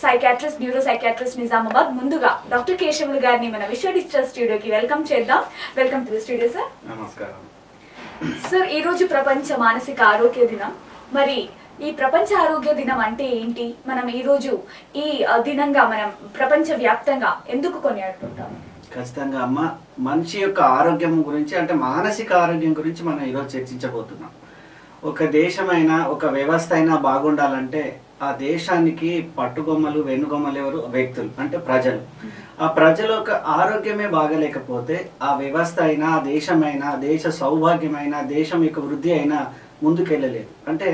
Psychiatrist neuro psychiatrist Nizamabad ముందుగా doctor Keshavulu గారిని మన విశ్వ డిజిటల్ స్టూడియోకి వెల్కమ్ చేద్దాం. వెల్కమ్ టు స్టూడియో సార్ నమస్కారం. సార్ ఈ రోజు ప్రపంచ మానసిక ఆరోగ్య దినం. మరి ఈ ప్రపంచ ఆరోగ్య దినం అంటే ఏంటి? మనం ఈ రోజు ఈ దినంగా మనం ప్రపంచ వ్యాప్తంగా ఎందుకు కొనియాడుతుంటాం? ఖచ్చితంగా అమ్మ మనిషి యొక్క ఆరోగ్యం గురించి అంటే మానసిక ఆరోగ్యం గురించి మనం ఈరోజు చర్చించబోతున్నాం. ఒక దేశమైనా ఒక వ్యవస్థ అయినా బాగుండాలంటే ఆ దేశానికి పట్టుగొమ్మలు వెన్నుగొమ్మలు ఎవరు? వ్యక్తులు అంటే ప్రజలు. ఆ ప్రజల యొక్క ఆరోగ్యమే బాగలేకపోతే ఆ వ్యవస్థ అయినా ఆ దేశమైనా దేశ సౌభాగ్యమైనా దేశం యొక్క వృద్ధి అయినా ముందుకెళ్ళలేదు. అంటే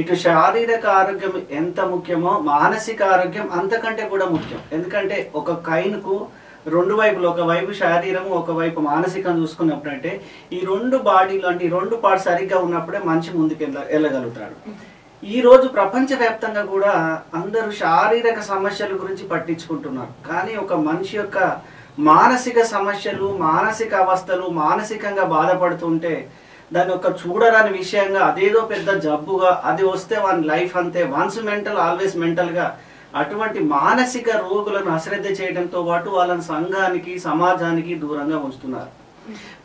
ఇటు శారీరక ఆరోగ్యం ఎంత ముఖ్యమో మానసిక ఆరోగ్యం అంతకంటే కూడా ముఖ్యం. ఎందుకంటే ఒక కైన్కు రెండు వైపులు ఒక వైపు ఒకవైపు ఒక వైపు మానసికం చూసుకున్నప్పుడు అంటే ఈ రెండు బాడీలు అంటే ఈ రెండు పార్ట్ సరిగ్గా ఉన్నప్పుడే మనిషి ముందుకు వెళ్ళ వెళ్ళగలుగుతాడు. ఈరోజు ప్రపంచవ్యాప్తంగా కూడా అందరూ శారీరక సమస్యల గురించి పట్టించుకుంటున్నారు. కానీ ఒక మనిషి యొక్క మానసిక సమస్యలు మానసిక అవస్థలు మానసికంగా బాధపడుతుంటే దాని ఒక చూడరాని విషయంగా అదేదో పెద్ద జబ్బుగా అది వస్తే వాని లైఫ్ అంతే. వన్స్ మెంటల్ ఆల్వేస్ మెంటల్గా అటువంటి మానసిక రోగులను అశ్రద్ధ చేయడంతో పాటు వాళ్ళని సంఘానికి సమాజానికి దూరంగా ఉంచుతున్నారు.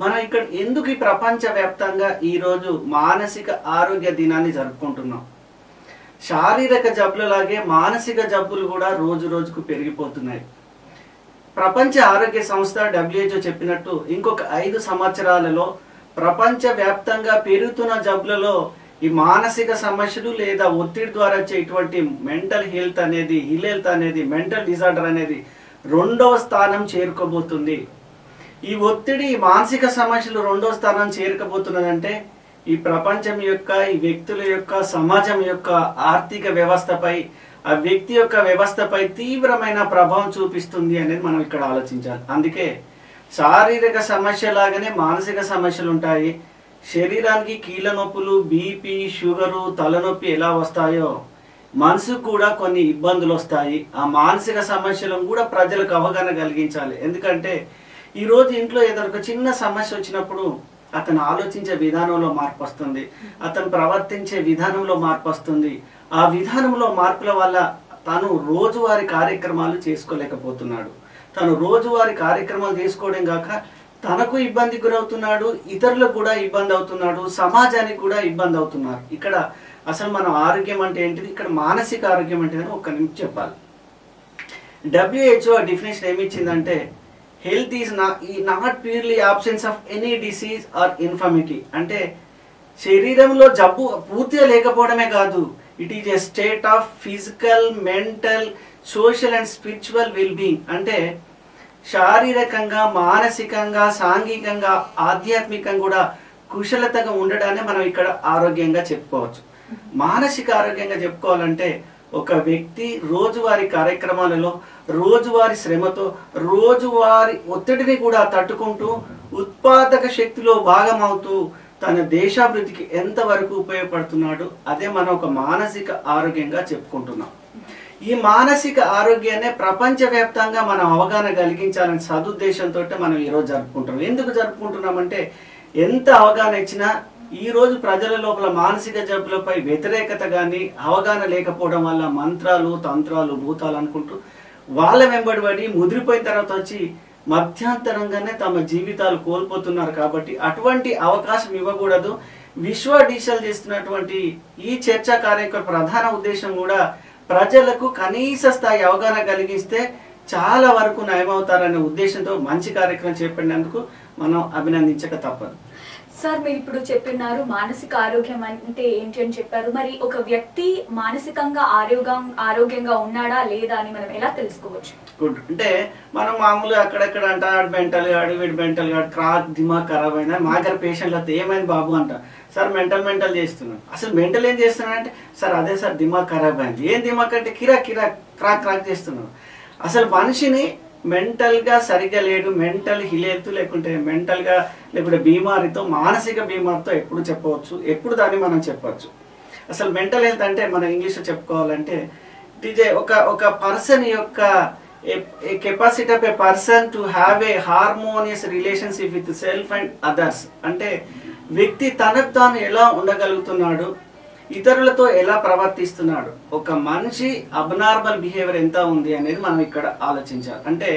మనం ఇక్కడ ఎందుకు ఈ ప్రపంచ వ్యాప్తంగా ఈరోజు మానసిక ఆరోగ్య దినాన్ని జరుపుకుంటున్నాం? శారీరక జబ్బులలాగే మానసిక జబ్బులు కూడా రోజు రోజుకు పెరిగిపోతున్నాయి. ప్రపంచ ఆరోగ్య సంస్థ డబ్ల్యూహెచ్ఓ చెప్పినట్టు ఇంకొక ఐదు సంవత్సరాలలో ప్రపంచ వ్యాప్తంగా పెరుగుతున్న జబ్బులలో ఈ మానసిక సమస్యలు లేదా ఒత్తిడి ద్వారా వచ్చేటువంటి మెంటల్ హెల్త్ అనేది హిల్ హెల్త్ అనేది మెంటల్ డిజార్డర్ అనేది రెండవ స్థానం చేరుకోబోతుంది. ఈ ఒత్తిడి ఈ మానసిక సమస్యలు రెండో స్థానం చేరుకోబోతున్నదంటే ఈ ప్రపంచం యొక్క ఈ వ్యక్తుల యొక్క సమాజం యొక్క ఆర్థిక వ్యవస్థపై ఆ వ్యక్తి యొక్క వ్యవస్థపై తీవ్రమైన ప్రభావం చూపిస్తుంది అనేది మనం ఇక్కడ ఆలోచించాలి. అందుకే శారీరక సమస్య లాగానే మానసిక సమస్యలు ఉంటాయి. శరీరానికి కీళ్ళ నొప్పులు బీపీ షుగరు తలనొప్పి ఎలా వస్తాయో మనసుకు కూడా కొన్ని ఇబ్బందులు వస్తాయి. ఆ మానసిక సమస్యలను కూడా ప్రజలకు అవగాహన కలిగించాలి. ఎందుకంటే ఈరోజు ఇంట్లో ఏదైనా ఒక చిన్న సమస్య వచ్చినప్పుడు అతను ఆలోచించే విధానంలో మార్పు వస్తుంది. అతను ప్రవర్తించే విధానంలో మార్పు వస్తుంది. ఆ విధానంలో మార్పుల వల్ల తను రోజువారి కార్యక్రమాలు చేసుకోలేకపోతున్నాడు. తను రోజువారి కార్యక్రమాలు చేసుకోవడం కాక తనకు ఇబ్బంది గురవుతున్నాడు ఇతరులకు కూడా ఇబ్బంది అవుతున్నాడు సమాజానికి కూడా ఇబ్బంది అవుతున్నారు. ఇక్కడ అసలు మనం ఆరోగ్యం అంటే ఏంటిది? ఇక్కడ మానసిక ఆరోగ్యం అంటే ఒక్క నిమిషం చెప్పాలి. డబ్ల్యూహెచ్ఓ డెఫినేషన్ ఏమి ఇచ్చిందంటే health is not purely absence of any disease or infirmity అంటే శరీరంలో జబ్బు పూర్తిగా లేకపోవడమే కాదు it is a state of physical mental social and spiritual well being అంటే శారీరకంగా మానసికంగా సాంఘికంగా ఆధ్యాత్మికంగా కూడా కుశలతగా ఉండడాన్ని మనం ఇక్కడ ఆరోగ్యంగా చెప్పుకోవచ్చు. మానసిక ఆరోగ్యంగా చెప్పుకోవాలంటే ఒక వ్యక్తి రోజువారి కార్యక్రమాలలో రోజువారి శ్రమతో రోజువారి ఒత్తిడిని కూడా తట్టుకుంటూ ఉత్పాదక శక్తిలో భాగమవుతూ తన దేశాభివృద్ధికి ఎంతవరకు ఉపయోగపడుతున్నాడు అదే మనం ఒక మానసిక ఆరోగ్యంగా చెప్పుకుంటున్నాం. ఈ మానసిక ఆరోగ్యాన్ని ప్రపంచవ్యాప్తంగా మనం అవగాహన కలిగించాలని సదుద్దేశంతో మనం ఈరోజు జరుపుకుంటున్నాం. ఎందుకు జరుపుకుంటున్నామంటే ఎంత అవగాహన ఇచ్చినా ఈ రోజు ప్రజల లోపల మానసిక జబ్బులపై వ్యతిరేకత కానీ అవగాహన లేకపోవడం వల్ల మంత్రాలు తంత్రాలు భూతాలు అనుకుంటూ వాళ్ళ వెంబడిబడి ముదిరిపోయిన తర్వాత వచ్చి మధ్యాంతరంగానే తమ జీవితాలు కోల్పోతున్నారు కాబట్టి అటువంటి అవకాశం ఇవ్వకూడదు. విశ్వ డిజిటల్ చేస్తున్నటువంటి ఈ చర్చా కార్యక్రమ ప్రధాన ఉద్దేశం కూడా ప్రజలకు కనీస స్థాయి అవగాహన కలిగిస్తే చాలా వరకు నయమవుతారనే ఉద్దేశంతో మంచి కార్యక్రమం చేపట్టినందుకు మనం అభినందించక తప్పదు. సార్ మీరు ఇప్పుడు చెప్పినారు మానసిక ఆరోగ్యం అంటే ఏంటి అని చెప్పారు. మరి ఒక వ్యక్తి మానసికంగా ఆరోగ్యం ఆరోగ్యంగా ఉన్నాడా లేదా అని మనం ఎలా తెలుసుకోవచ్చు? గుడ్. అంటే మనం మామూలుగా అక్కడక్కడ అంట మెంటల్ గాడు వీడు మెంటల్ గాడు క్రాక్ దిమాగ్ ఖరాబ్ అయినా మా దగ్గర పేషెంట్లు ఏమైంది బాబు అంట. సార్ మెంటల్ మెంటల్ చేస్తున్నాను అసలు మెంటల్ ఏం చేస్తున్నాను అంటే సార్ అదే సార్ దిమాగ్ ఖరాబ్ అయింది. ఏం దిమాగ్ అంటే కిరాక్ కిరాక్ క్రాక్ క్రాక్ చేస్తున్నాను అసలు మనిషిని మెంటల్గా సరిగ్గా లేడు మెంటల్ హిలేతు లేకుంటే మెంటల్గా లేకుంటే బీమారితో మానసిక బీమారితో ఎప్పుడు చెప్పవచ్చు? ఎప్పుడు దాన్ని మనం చెప్పవచ్చు అసలు మెంటల్ హెల్త్ అంటే మనం ఇంగ్లీష్లో చెప్పుకోవాలంటే ఇట్ ఒక ఒక పర్సన్ యొక్క capacity of a person to have a harmonious relationship with self and others. అంటే వ్యక్తి తనకు తాను ఎలా ఉండగలుగుతున్నాడు ఇతరులతో ఎలా ప్రవర్తిస్తున్నాడు? ఒక మనిషి అబ్నార్మల్ బిహేవియర్ ఎంత ఉంది అనేది మనం ఇక్కడ ఆలోచించాలి. అంటే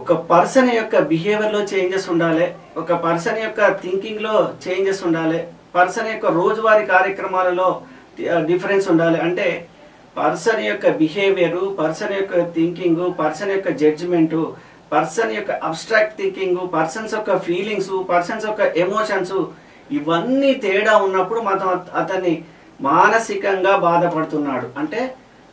ఒక పర్సన్ యొక్క బిహేవియర్లో చేంజెస్ ఉండాలి ఒక పర్సన్ యొక్క థింకింగ్లో చేంజెస్ ఉండాలి పర్సన్ యొక్క రోజువారీ కార్యక్రమాలలో డిఫరెన్స్ ఉండాలి. అంటే పర్సన్ యొక్క బిహేవియరు పర్సన్ యొక్క థింకింగ్ పర్సన్ యొక్క జడ్జిమెంటు పర్సన్ యొక్క అబ్స్ట్రాక్ట్ థింకింగ్ పర్సన్స్ యొక్క ఫీలింగ్స్ పర్సన్స్ యొక్క ఎమోషన్స్ ఇవన్నీ తేడా ఉన్నప్పుడు మనం అతన్ని మానసికంగా బాధపడుతున్నాడు. అంటే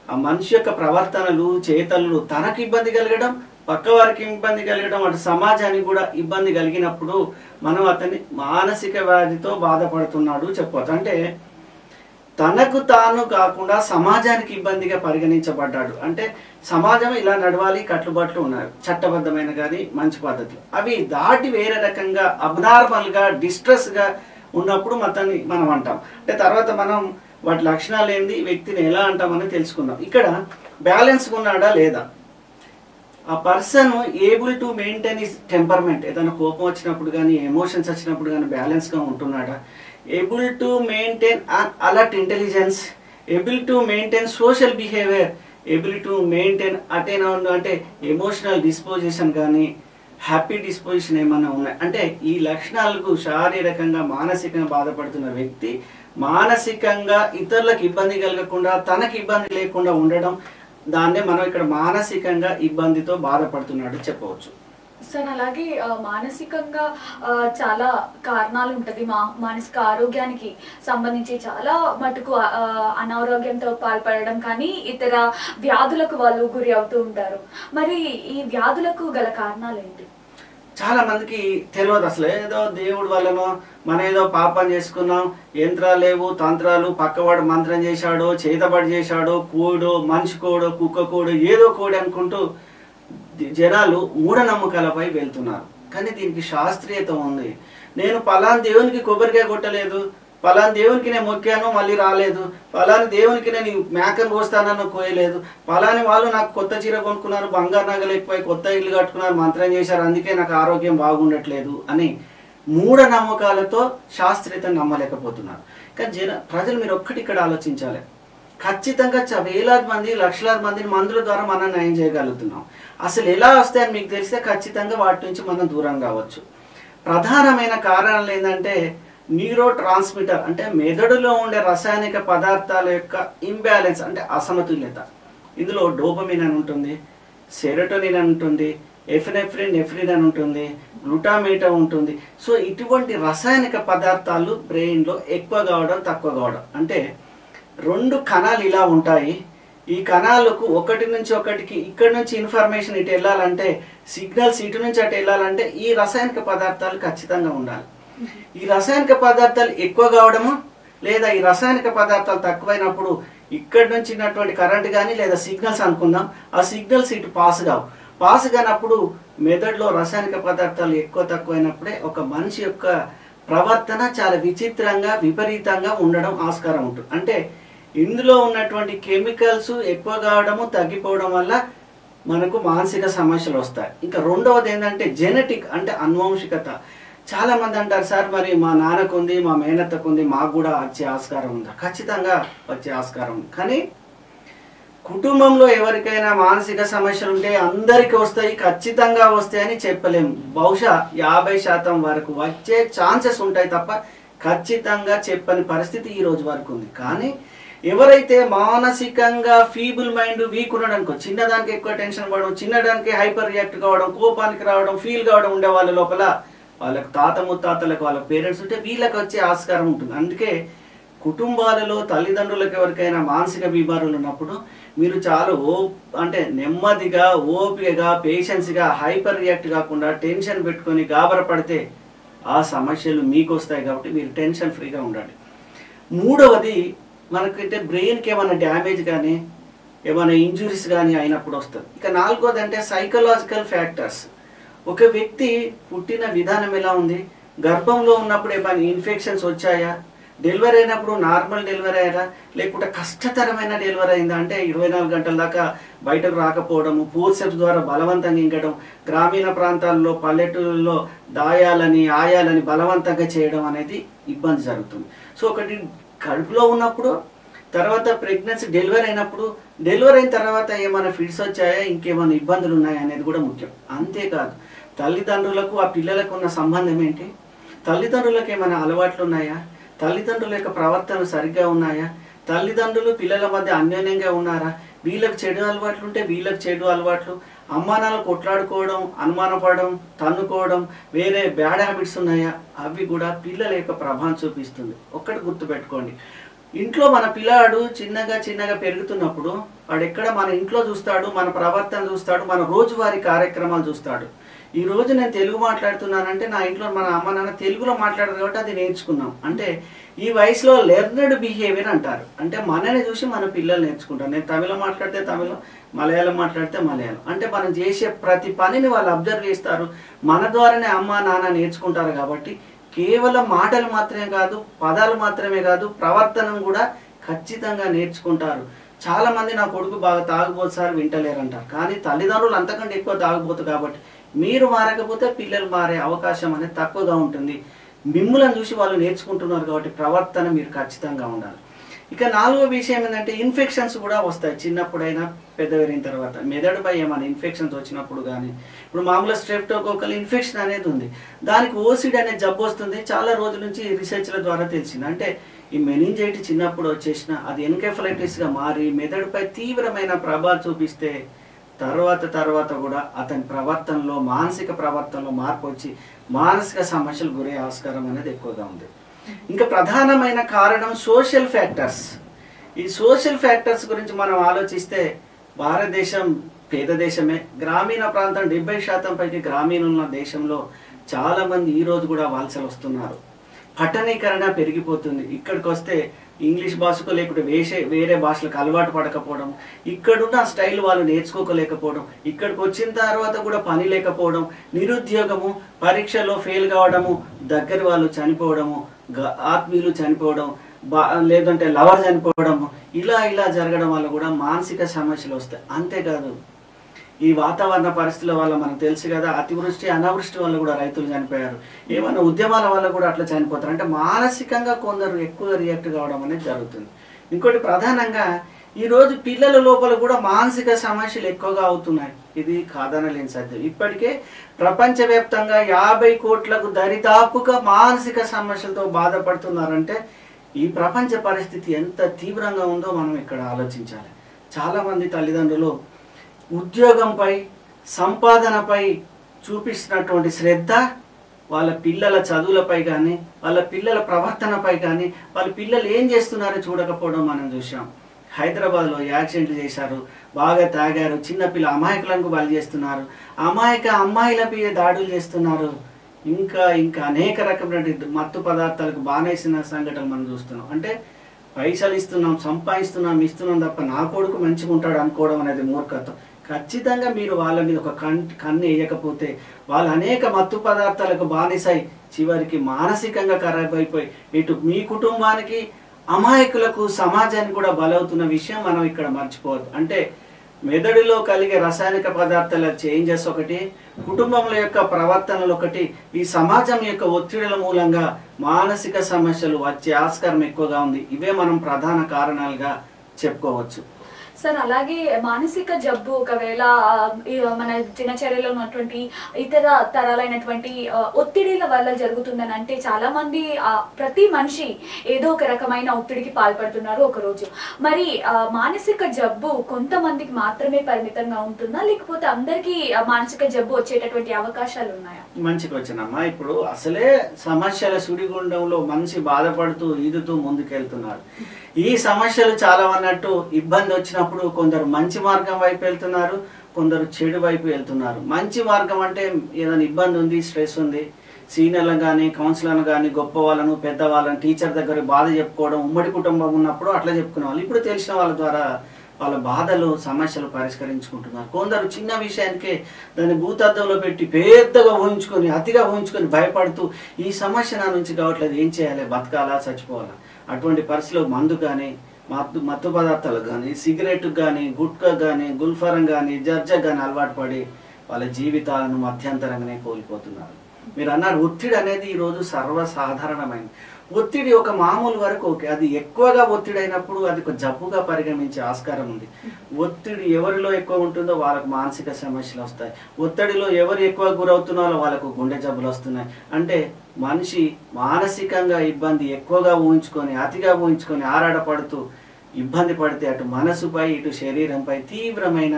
ఆ మనిషి యొక్క ప్రవర్తనలు చేతలు తనకు ఇబ్బంది కలగడం పక్క వారికి ఇబ్బంది కలగడం అటు సమాజానికి కూడా ఇబ్బంది కలిగినప్పుడు మనం అతన్ని మానసిక వ్యాధితో బాధపడుతున్నాడు చెప్పవచ్చు అంటే తనకు తాను కాకుండా సమాజానికి ఇబ్బందిగా పరిగణించబడ్డాడు. అంటే సమాజం ఇలా నడవాలి కట్టుబాట్లు ఉన్నాయి చట్టబద్ధమైన కానీ మంచి పద్ధతులు. అవి దాటి వేరే రకంగా అబ్నార్మల్గా డిస్ట్రెస్గా ఉన్నప్పుడు మతాన్ని మనం అంటాం. అంటే తర్వాత మనం వాటి లక్షణాలు ఏంది వ్యక్తిని ఎలా అంటామని తెలుసుకుందాం. ఇక్కడ బ్యాలెన్స్గా ఉన్నాడా లేదా? ఆ person able to maintain is temperament ఏదైనా కోపం వచ్చినప్పుడు కానీ ఎమోషన్స్ వచ్చినప్పుడు కానీ బ్యాలెన్స్గా ఉంటున్నాడా? Able to maintain alert intelligence able to maintain social behaviour able to maintain attain అంటే ఎమోషనల్ డిస్పోజిషన్ కానీ హ్యాపీ డిస్పోజిషన్ ఏమైనా ఉన్నాయి? అంటే ఈ లక్షణాలకు శారీరకంగా మానసికంగా బాధపడుతున్న వ్యక్తి మానసికంగా ఇతరులకు ఇబ్బంది కలగకుండా తనకి ఇబ్బంది లేకుండా ఉండడం దాన్నే మనం ఇక్కడ మానసికంగా ఇబ్బందితో బాధపడుతున్నాడు చెప్పవచ్చు. సార్ అలాగే మానసికంగా చాలా కారణాలు ఉంటది మా మానసిక ఆరోగ్యానికి సంబంధించి. చాలా మటుకు అనారోగ్యంతో పాల్పడడం కానీ ఇతర వ్యాధులకు వాళ్ళు గురి అవుతూ ఉంటారు. మరి ఈ వ్యాధులకు గల కారణాలు ఏంటి? చాలా మందికి తెలియదు అసలు. ఏదో దేవుడి వల్లనో మన ఏదో పాపం చేసుకున్నాం యంత్రాలు లేవు తంత్రాలు పక్కవాడు మంత్రం చేశాడో చేతబడి చేశాడో కోడో మనిషి కోడో కుక్క కోడో ఏదో కోడి అనుకుంటూ జనాలు మూఢనమ్మకాలపై వెళ్తున్నారు. కానీ దీనికి శాస్త్రీయత ఉంది. నేను పలాన్ దేవునికి కొబ్బరికాయ కొట్టలేదు పలాన్ దేవునికి నేను మొక్కాను మళ్ళీ రాలేదు పలాని దేవునికి నేను మేకను కోస్తానని కోయలేదు పలాని వాళ్ళు నాకు కొత్త చీర కొనుక్కున్నారు బంగారు నగలు ఎక్కువై కొత్త ఇల్లు కట్టుకున్నారు మంత్రం చేశారు అందుకే నాకు ఆరోగ్యం బాగుండట్లేదు అని మూఢనమ్మకాలతో శాస్త్రీయత నమ్మలేకపోతున్నారు. కానీ జన ప్రజలు మీరు ఒక్కటి ఇక్కడ ఆలోచించాలి. ఖచ్చితంగా చ- వేలాది మంది లక్షలాది మందిని మందుల ద్వారా మనం నయం చేయగలుగుతున్నాం. అసలు ఎలా వస్తాయని మీకు తెలిస్తే ఖచ్చితంగా వాటి నుంచి మనం దూరం కావచ్చు. ప్రధానమైన కారణాలు ఏంటంటే న్యూరో ట్రాన్స్మిటర్ అంటే మెదడులో ఉండే రసాయనిక పదార్థాల యొక్క ఇంబ్యాలెన్స్ అంటే అసమతుల్యత. ఇందులో డోపమిన్ అని ఉంటుంది సెరోటోనిన్ అని ఉంటుంది ఎఫినెఫ్రిన్ నెఫ్రిన్ అని ఉంటుంది గ్లూటామేటా ఉంటుంది. సో ఇటువంటి రసాయనిక పదార్థాలు బ్రెయిన్లో ఎక్కువ కావడం తక్కువ కావడం. అంటే రెండు కణాలు ఇలా ఉంటాయి. ఈ కణాలకు ఒకటి నుంచి ఒకటికి ఇక్కడ నుంచి ఇన్ఫర్మేషన్ ఇటు వెళ్ళాలంటే సిగ్నల్స్ ఇటు నుంచి అటు వెళ్ళాలంటే ఈ రసాయనిక పదార్థాలు ఖచ్చితంగా ఉండాలి. ఈ రసాయనిక పదార్థాలు ఎక్కువ కావడము లేదా ఈ రసాయనిక పదార్థాలు తక్కువైనప్పుడు ఇక్కడ నుంచి ఉన్నటువంటి కరెంట్ కానీ లేదా సిగ్నల్స్ అనుకుందాం ఆ సిగ్నల్స్ ఇటు పాస్ కావు. పాస్ కానప్పుడు మెదడులో రసాయనిక పదార్థాలు ఎక్కువ తక్కువైనప్పుడే ఒక మనిషి యొక్క ప్రవర్తన చాలా విచిత్రంగా విపరీతంగా ఉండడం ఆస్కారం ఉంటుంది. అంటే ఇందులో ఉన్నటువంటి కెమికల్స్ ఎక్కువ కావడము తగ్గిపోవడం వల్ల మనకు మానసిక సమస్యలు వస్తాయి. ఇంకా రెండవది ఏంటంటే జెనెటిక్ అంటే అనువంశికత. చాలామంది అంటారు సార్ మరి మా నాన్నకు ఉంది మా మేనత్తకు ఉంది మాకు కూడా వచ్చే ఆస్కారం ఉందా. ఖచ్చితంగా వచ్చే ఆస్కారం ఉంది. కానీ కుటుంబంలో ఎవరికైనా మానసిక సమస్యలు ఉంటే అందరికీ వస్తాయి ఖచ్చితంగా వస్తాయని చెప్పలేము. బహుశా యాభై శాతం వరకు వచ్చే ఛాన్సెస్ ఉంటాయి తప్ప ఖచ్చితంగా చెప్పని పరిస్థితి ఈ రోజు వరకు ఉంది. కానీ ఎవరైతే మానసికంగా ఫీబుల్ మైండ్ వీక్ ఉన్నాడు అనుకో చిన్నదానికి ఎక్కువ టెన్షన్ పడడం చిన్నదానికి హైపర్ రియాక్ట్ కావడం కోపానికి రావడం ఫీల్ కావడం ఉండే వాళ్ళ లోపల వాళ్ళకి తాత ముత్తాతలకు వాళ్ళ పేరెంట్స్ ఉంటే వీళ్ళకి వచ్చే ఆస్కారం ఉంటుంది. అందుకే కుటుంబాలలో తల్లిదండ్రులకు ఎవరికైనా మానసిక బీమారులు ఉన్నప్పుడు మీరు చాలా ఓ అంటే నెమ్మదిగా ఓపికగా పేషెన్స్గా హైపర్ రియాక్ట్ కాకుండా టెన్షన్ పెట్టుకొని గాబరపడితే ఆ సమస్యలు మీకు వస్తాయి కాబట్టి మీరు టెన్షన్ ఫ్రీగా ఉండండి. మూడవది మనకైతే బ్రెయిన్కి ఏమైనా డ్యామేజ్ కానీ ఏమైనా ఇంజురీస్ కానీ అయినప్పుడు వస్తుంది. ఇక నాలుగోది అంటే సైకలాజికల్ ఫ్యాక్టర్స్ ఒక వ్యక్తి పుట్టిన విధానం ఎలా ఉంది? గర్భంలో ఉన్నప్పుడు ఏమైనా ఇన్ఫెక్షన్స్ వచ్చాయా? డెలివరీ అయినప్పుడు నార్మల్ డెలివరీ అయ్యారా లేకుంటే కష్టతరమైన డెలివరీ అయిందా? అంటే ఇరవై నాలుగు గంటల దాకా బయటకు రాకపోవడము ఫోర్సెప్స్ ద్వారా బలవంతంగా ఇంకడం గ్రామీణ ప్రాంతాల్లో పల్లెటూళ్ళలో దాయాలని ఆయాలని బలవంతంగా చేయడం అనేది ఇబ్బంది జరుగుతుంది. సో ఒకటి కడుపులో ఉన్నప్పుడు తర్వాత ప్రెగ్నెన్సీ డెలివరీ అయినప్పుడు డెలివరీ అయిన తర్వాత ఏమైనా ఫిట్స్ వచ్చాయా? ఇంకేమైనా ఇబ్బందులు ఉన్నాయా అనేది కూడా ముఖ్యం. అంతేకాదు తల్లిదండ్రులకు ఆ పిల్లలకు ఉన్న సంబంధం ఏంటి? తల్లిదండ్రులకు ఏమైనా అలవాట్లు ఉన్నాయా? తల్లిదండ్రుల యొక్క ప్రవర్తన సరిగ్గా ఉన్నాయా? తల్లిదండ్రులు పిల్లల మధ్య అన్యోన్యంగా ఉన్నారా? వీళ్ళకి చెడు అలవాట్లు ఉంటే వీళ్ళకి చెడు అలవాట్లు. అమ్మానాలు కొట్లాడుకోవడం అనుమానపడడం తన్నుకోవడం వేరే బ్యాడ్ హ్యాబిట్స్ ఉన్నాయా? అవి కూడా పిల్లల యొక్క ప్రభావం చూపిస్తుంది. ఒక్కటి గుర్తుపెట్టుకోండి. ఇంట్లో మన పిల్లాడు చిన్నగా చిన్నగా పెరుగుతున్నప్పుడు వాడు ఎక్కడ మన ఇంట్లో చూస్తాడు మన ప్రవర్తన చూస్తాడు మన రోజువారీ కార్యక్రమాలు చూస్తాడు. ఈ రోజు నేను తెలుగు మాట్లాడుతున్నానంటే నా ఇంట్లో మన అమ్మ నాన్న తెలుగులో మాట్లాడరు కాబట్టి అది నేర్చుకున్నాం. అంటే ఈ వయసులో లెర్నడ్ బిహేవియర్ అంటారు. అంటే మనని చూసి మన పిల్లలు నేర్చుకుంటారు. నేను తమిళం మాట్లాడితే తమిళం మలయాళం మాట్లాడితే మలయాళం. అంటే మనం చేసే ప్రతి పనిని వాళ్ళు అబ్జర్వ్ చేస్తారు. మన ద్వారానే అమ్మ నాన్న నేర్చుకుంటారు కాబట్టి కేవలం మాటలు మాత్రమే కాదు పదాలు మాత్రమే కాదు ప్రవర్తనం కూడా ఖచ్చితంగా నేర్చుకుంటారు. చాలా మంది నా కొడుకు బాగా తాగుబోతు సార్ వింటలేరు అంటారు కానీ తల్లిదండ్రులు అంతకంటే ఎక్కువ తాగుబోతు కాబట్టి మీరు మారకపోతే పిల్లలు మారే అవకాశం అనేది తక్కువగా ఉంటుంది. మిమ్మల్ని చూసి వాళ్ళు నేర్చుకుంటున్నారు కాబట్టి ప్రవర్తన మీరు ఖచ్చితంగా ఉండాలి. ఇక నాలుగో విషయం ఏంటంటే ఇన్ఫెక్షన్స్ కూడా వస్తాయి చిన్నప్పుడైనా పెద్ద పెరిగిన తర్వాత మెదడుపై ఏమైనా ఇన్ఫెక్షన్స్ వచ్చినప్పుడు కానీ ఇప్పుడు మామూలుగా స్ట్రెప్టోకోకల్ ఇన్ఫెక్షన్ అనేది ఉంది. దానికి ఓసిడ్ అనే జబ్బు వస్తుంది. చాలా రోజుల నుంచి రీసెర్చ్ల ద్వారా తెలిసింది. అంటే ఈ మెనింజైటి చిన్నప్పుడు వచ్చేసిన అది ఎన్కెఫలైటిస్గా మారి మెదడుపై తీవ్రమైన ప్రభావం చూపిస్తే తర్వాత తర్వాత కూడా అతని ప్రవర్తనలో మానసిక ప్రవర్తనలో మార్పు వచ్చి మానసిక సమస్యలు గురే ఆస్కారం అనేది ఎక్కువగా ఉంది. ఇంకా ప్రధానమైన కారణం సోషల్ ఫ్యాక్టర్స్ ఈ సోషల్ ఫ్యాక్టర్స్ గురించి మనం ఆలోచిస్తే భారతదేశం పేద దేశమే. గ్రామీణ ప్రాంతం డెబ్బై శాతం పైకి గ్రామీణ దేశంలో చాలామంది ఈరోజు ఈ రోజు కూడా వలసలు వస్తున్నారు. పట్టణీకరణ పెరిగిపోతుంది. ఇక్కడికి వస్తే ఇంగ్లీష్ భాషకు లేకుంటే వేసే వేరే భాషలకు అలవాటు పడకపోవడం ఇక్కడున్న స్టైల్ వాళ్ళు నేర్చుకోలేకపోవడం ఇక్కడికి వచ్చిన తర్వాత కూడా పని లేకపోవడం నిరుద్యోగము పరీక్షలో ఫెయిల్ కావడము దగ్గర వాళ్ళు చనిపోవడము గ- ఆత్మీయులు చనిపోవడం బా లేదంటే లవర్ చనిపోవడము ఇలా ఇలా జరగడం వల్ల కూడా మానసిక సమస్యలు వస్తాయి. అంతేకాదు ఈ వాతావరణ పరిస్థితుల వల్ల మనకు తెలుసు కదా అతివృష్టి అనావృష్టి వల్ల కూడా రైతులు చనిపోయారు. ఏమైనా ఉద్యమాల వల్ల కూడా అట్లా చనిపోతారు. అంటే మానసికంగా కొందరు ఎక్కువ రియాక్ట్ కావడం అనేది జరుగుతుంది. ఇంకోటి ప్రధానంగా ఈరోజు పిల్లల లోపల కూడా మానసిక సమస్యలు ఎక్కువగా అవుతున్నాయి. ఇది కాదనలేని సత్యం. ఇప్పటికే ప్రపంచవ్యాప్తంగా యాభై కోట్లకు దరిదాపుగా మానసిక సమస్యలతో బాధపడుతున్నారంటే ఈ ప్రపంచ పరిస్థితి ఎంత తీవ్రంగా ఉందో మనం ఇక్కడ ఆలోచించాలి. చాలామంది తల్లిదండ్రులు ఉద్యోగంపై సంపాదనపై చూపిస్తున్నటువంటి శ్రద్ధ వాళ్ళ పిల్లల చదువులపై కానీ వాళ్ళ పిల్లల ప్రవర్తనపై కానీ వాళ్ళ పిల్లలు ఏం చేస్తున్నారో చూడకపోవడం మనం చూసాం హైదరాబాద్లో యాక్సిడెంట్లు చేశారు బాగా తాగారు చిన్నపిల్ల అమాయకులకు బలి చేస్తున్నారు అమాయక అమ్మాయిలపై దాడులు చేస్తున్నారు. ఇంకా ఇంకా అనేక రకమైన మత్తు పదార్థాలకు బానేసిన సంఘటనలు మనం చూస్తున్నాం. అంటే పైసలు ఇస్తున్నాం సంపాదిస్తున్నాం ఇస్తున్నాం తప్ప నా కొడుకు మంచిగా ఉంటాడు అనుకోవడం అనేది మూర్ఖత్వం. ఖచ్చితంగా మీరు వాళ్ళ మీద ఒక కన్ కన్ను వేయకపోతే వాళ్ళు అనేక మత్తు పదార్థాలకు బానిసై చివరికి మానసికంగా ఖరాబ్ అయిపోయి ఇటు మీ కుటుంబానికి అమాయకులకు సమాజానికి కూడా బలవుతున్న విషయం మనం ఇక్కడ మర్చిపోవద్దు. అంటే మెదడులో కలిగే రసాయనిక పదార్థాల చేంజెస్ ఒకటి కుటుంబముల యొక్క ప్రవర్తనలు ఒకటి ఈ సమాజం యొక్క ఒత్తిడుల మూలంగా మానసిక సమస్యలు వచ్చే ఆస్కారం ఎక్కువగా ఉంది. ఇవే మనం ప్రధాన కారణాలుగా చెప్పుకోవచ్చు. సార్ అలాగే మానసిక జబ్బు ఒకవేళ మన దినచర్యలో ఉన్నటువంటి ఇతర తరాలైనటువంటి ఒత్తిడిల వల్ల జరుగుతుందని అంటే చాలా మంది ఆ, ప్రతి మనిషి ఏదో ఒక రకమైన ఒత్తిడికి పాల్పడుతున్నారు ఒక రోజు. మరి ఆ, మానసిక జబ్బు కొంతమందికి మాత్రమే పరిమితంగా ఉంటుందా? లేకపోతే అందరికీ మానసిక జబ్బు వచ్చేటటువంటి అవకాశాలు ఉన్నాయా? మంచి క్వశ్చన్ అమ్మా ఇప్పుడు అసలే సమస్యల సుడిగుండంలో మనిషి బాధపడుతూ ఈదుతూ ముందుకెళ్తున్నాడు ఈ సమస్యలు చాలా అన్నట్టు ఇబ్బంది వచ్చినప్పుడు కొందరు మంచి మార్గం వైపు వెళ్తున్నారు కొందరు చెడు వైపు వెళ్తున్నారు. మంచి మార్గం అంటే ఏదైనా ఇబ్బంది ఉంది స్ట్రెస్ ఉంది సీనియర్లను కానీ కౌన్సిలర్ను కానీ గొప్ప వాళ్ళను పెద్ద వాళ్ళని టీచర్ దగ్గర బాధ చెప్పుకోవడం ఉమ్మడి కుటుంబం ఉన్నప్పుడు అట్లా చెప్పుకునే వాళ్ళు. ఇప్పుడు తెలిసిన వాళ్ళ ద్వారా వాళ్ళ బాధలు సమస్యలు పరిష్కరించుకుంటున్నారు. కొందరు చిన్న విషయానికే దాన్ని భూతద్దంలో పెట్టి పెద్దగా ఊహించుకొని అతిగా ఊహించుకొని భయపడుతూ ఈ సమస్య నా నుంచి కావట్లేదు ఏం చేయాలి బతకాలా చచ్చిపోవాలా? అటువంటి పరిస్థితిలో మందు కానీ మత్తు మత్తు పదార్థాలు కానీ సిగరెట్ కానీ గుట్కా కానీ గుల్ఫరం కానీ జర్జ కానీ అలవాటు పడి వాళ్ళ జీవితాలను మధ్యంతరంగానే కోల్పోతున్నారు. మీరు అన్నారు ఒత్తిడి అనేది ఈరోజు సర్వసాధారణమైంది. ఒత్తిడి ఒక మామూలు వరకు ఓకే. అది ఎక్కువగా ఒత్తిడి అయినప్పుడు అది ఒక జబ్బుగా పరిగణించే ఆస్కారం ఉంది. ఒత్తిడి ఎవరిలో ఎక్కువ ఉంటుందో వాళ్ళకు మానసిక సమస్యలు వస్తాయి. ఒత్తిడిలో ఎవరు ఎక్కువ గురవుతున్నారో వాళ్ళకు గుండె జబ్బులు వస్తున్నాయి. అంటే మనిషి మానసికంగా ఇబ్బంది ఎక్కువగా ఊహించుకొని అతిగా ఊహించుకొని ఆరాటపడుతూ ఇబ్బంది పడితే అటు మనసుపై ఇటు శరీరంపై తీవ్రమైన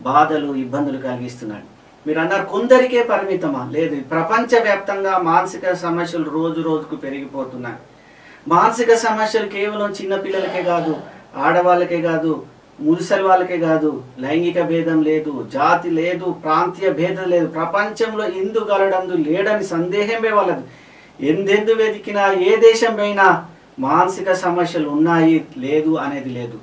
బాధలు ఇబ్బందులు కలిగిస్తున్నాడు. మీరు అన్నారు కొందరికే పరిమితమా? లేదు. ప్రపంచవ్యాప్తంగా మానసిక సమస్యలు రోజు రోజుకు పెరిగిపోతున్నాయి. మానసిక సమస్యలు కేవలం చిన్నపిల్లలకే కాదు ఆడవాళ్ళకే కాదు ముసలి వాళ్ళకే కాదు లైంగిక భేదం లేదు జాతి లేదు ప్రాంతీయ భేదం లేదు. ప్రపంచంలో ఇందు గలడందు లేడని సందేహమే వాళ్ళదు. ఎందెందు వెతికినా ఏ దేశం పోయినా మానసిక సమస్యలు ఉన్నాయి లేదు అనేది లేదు.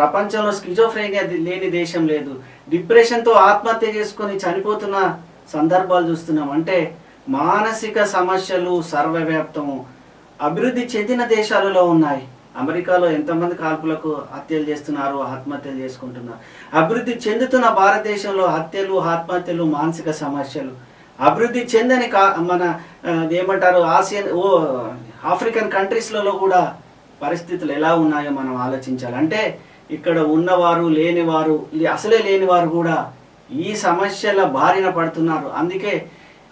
ప్రపంచంలో స్కిజోఫ్రేనియా లేని దేశం లేదు. డిప్రెషన్తో ఆత్మహత్య చేసుకొని చనిపోతున్న సందర్భాలు చూస్తున్నాం. అంటే మానసిక సమస్యలు సర్వవ్యాప్తము. అభివృద్ధి చెందిన దేశాలలో ఉన్నాయి. అమెరికాలో ఎంతమంది కాల్పులకు హత్యలు చేస్తున్నారు ఆత్మహత్యలు చేసుకుంటున్నారు. అభివృద్ధి చెందుతున్న భారతదేశంలో హత్యలు ఆత్మహత్యలు మానసిక సమస్యలు. అభివృద్ధి చెందని కా మన ఏమంటారు ఆసియన్ ఓ ఆఫ్రికన్ కంట్రీస్లలో కూడా పరిస్థితులు ఎలా ఉన్నాయో మనం ఆలోచించాలి. అంటే ఇక్కడ ఉన్నవారు లేనివారు అసలే లేనివారు కూడా ఈ సమస్యల బారిన పడుతున్నారు. అందుకే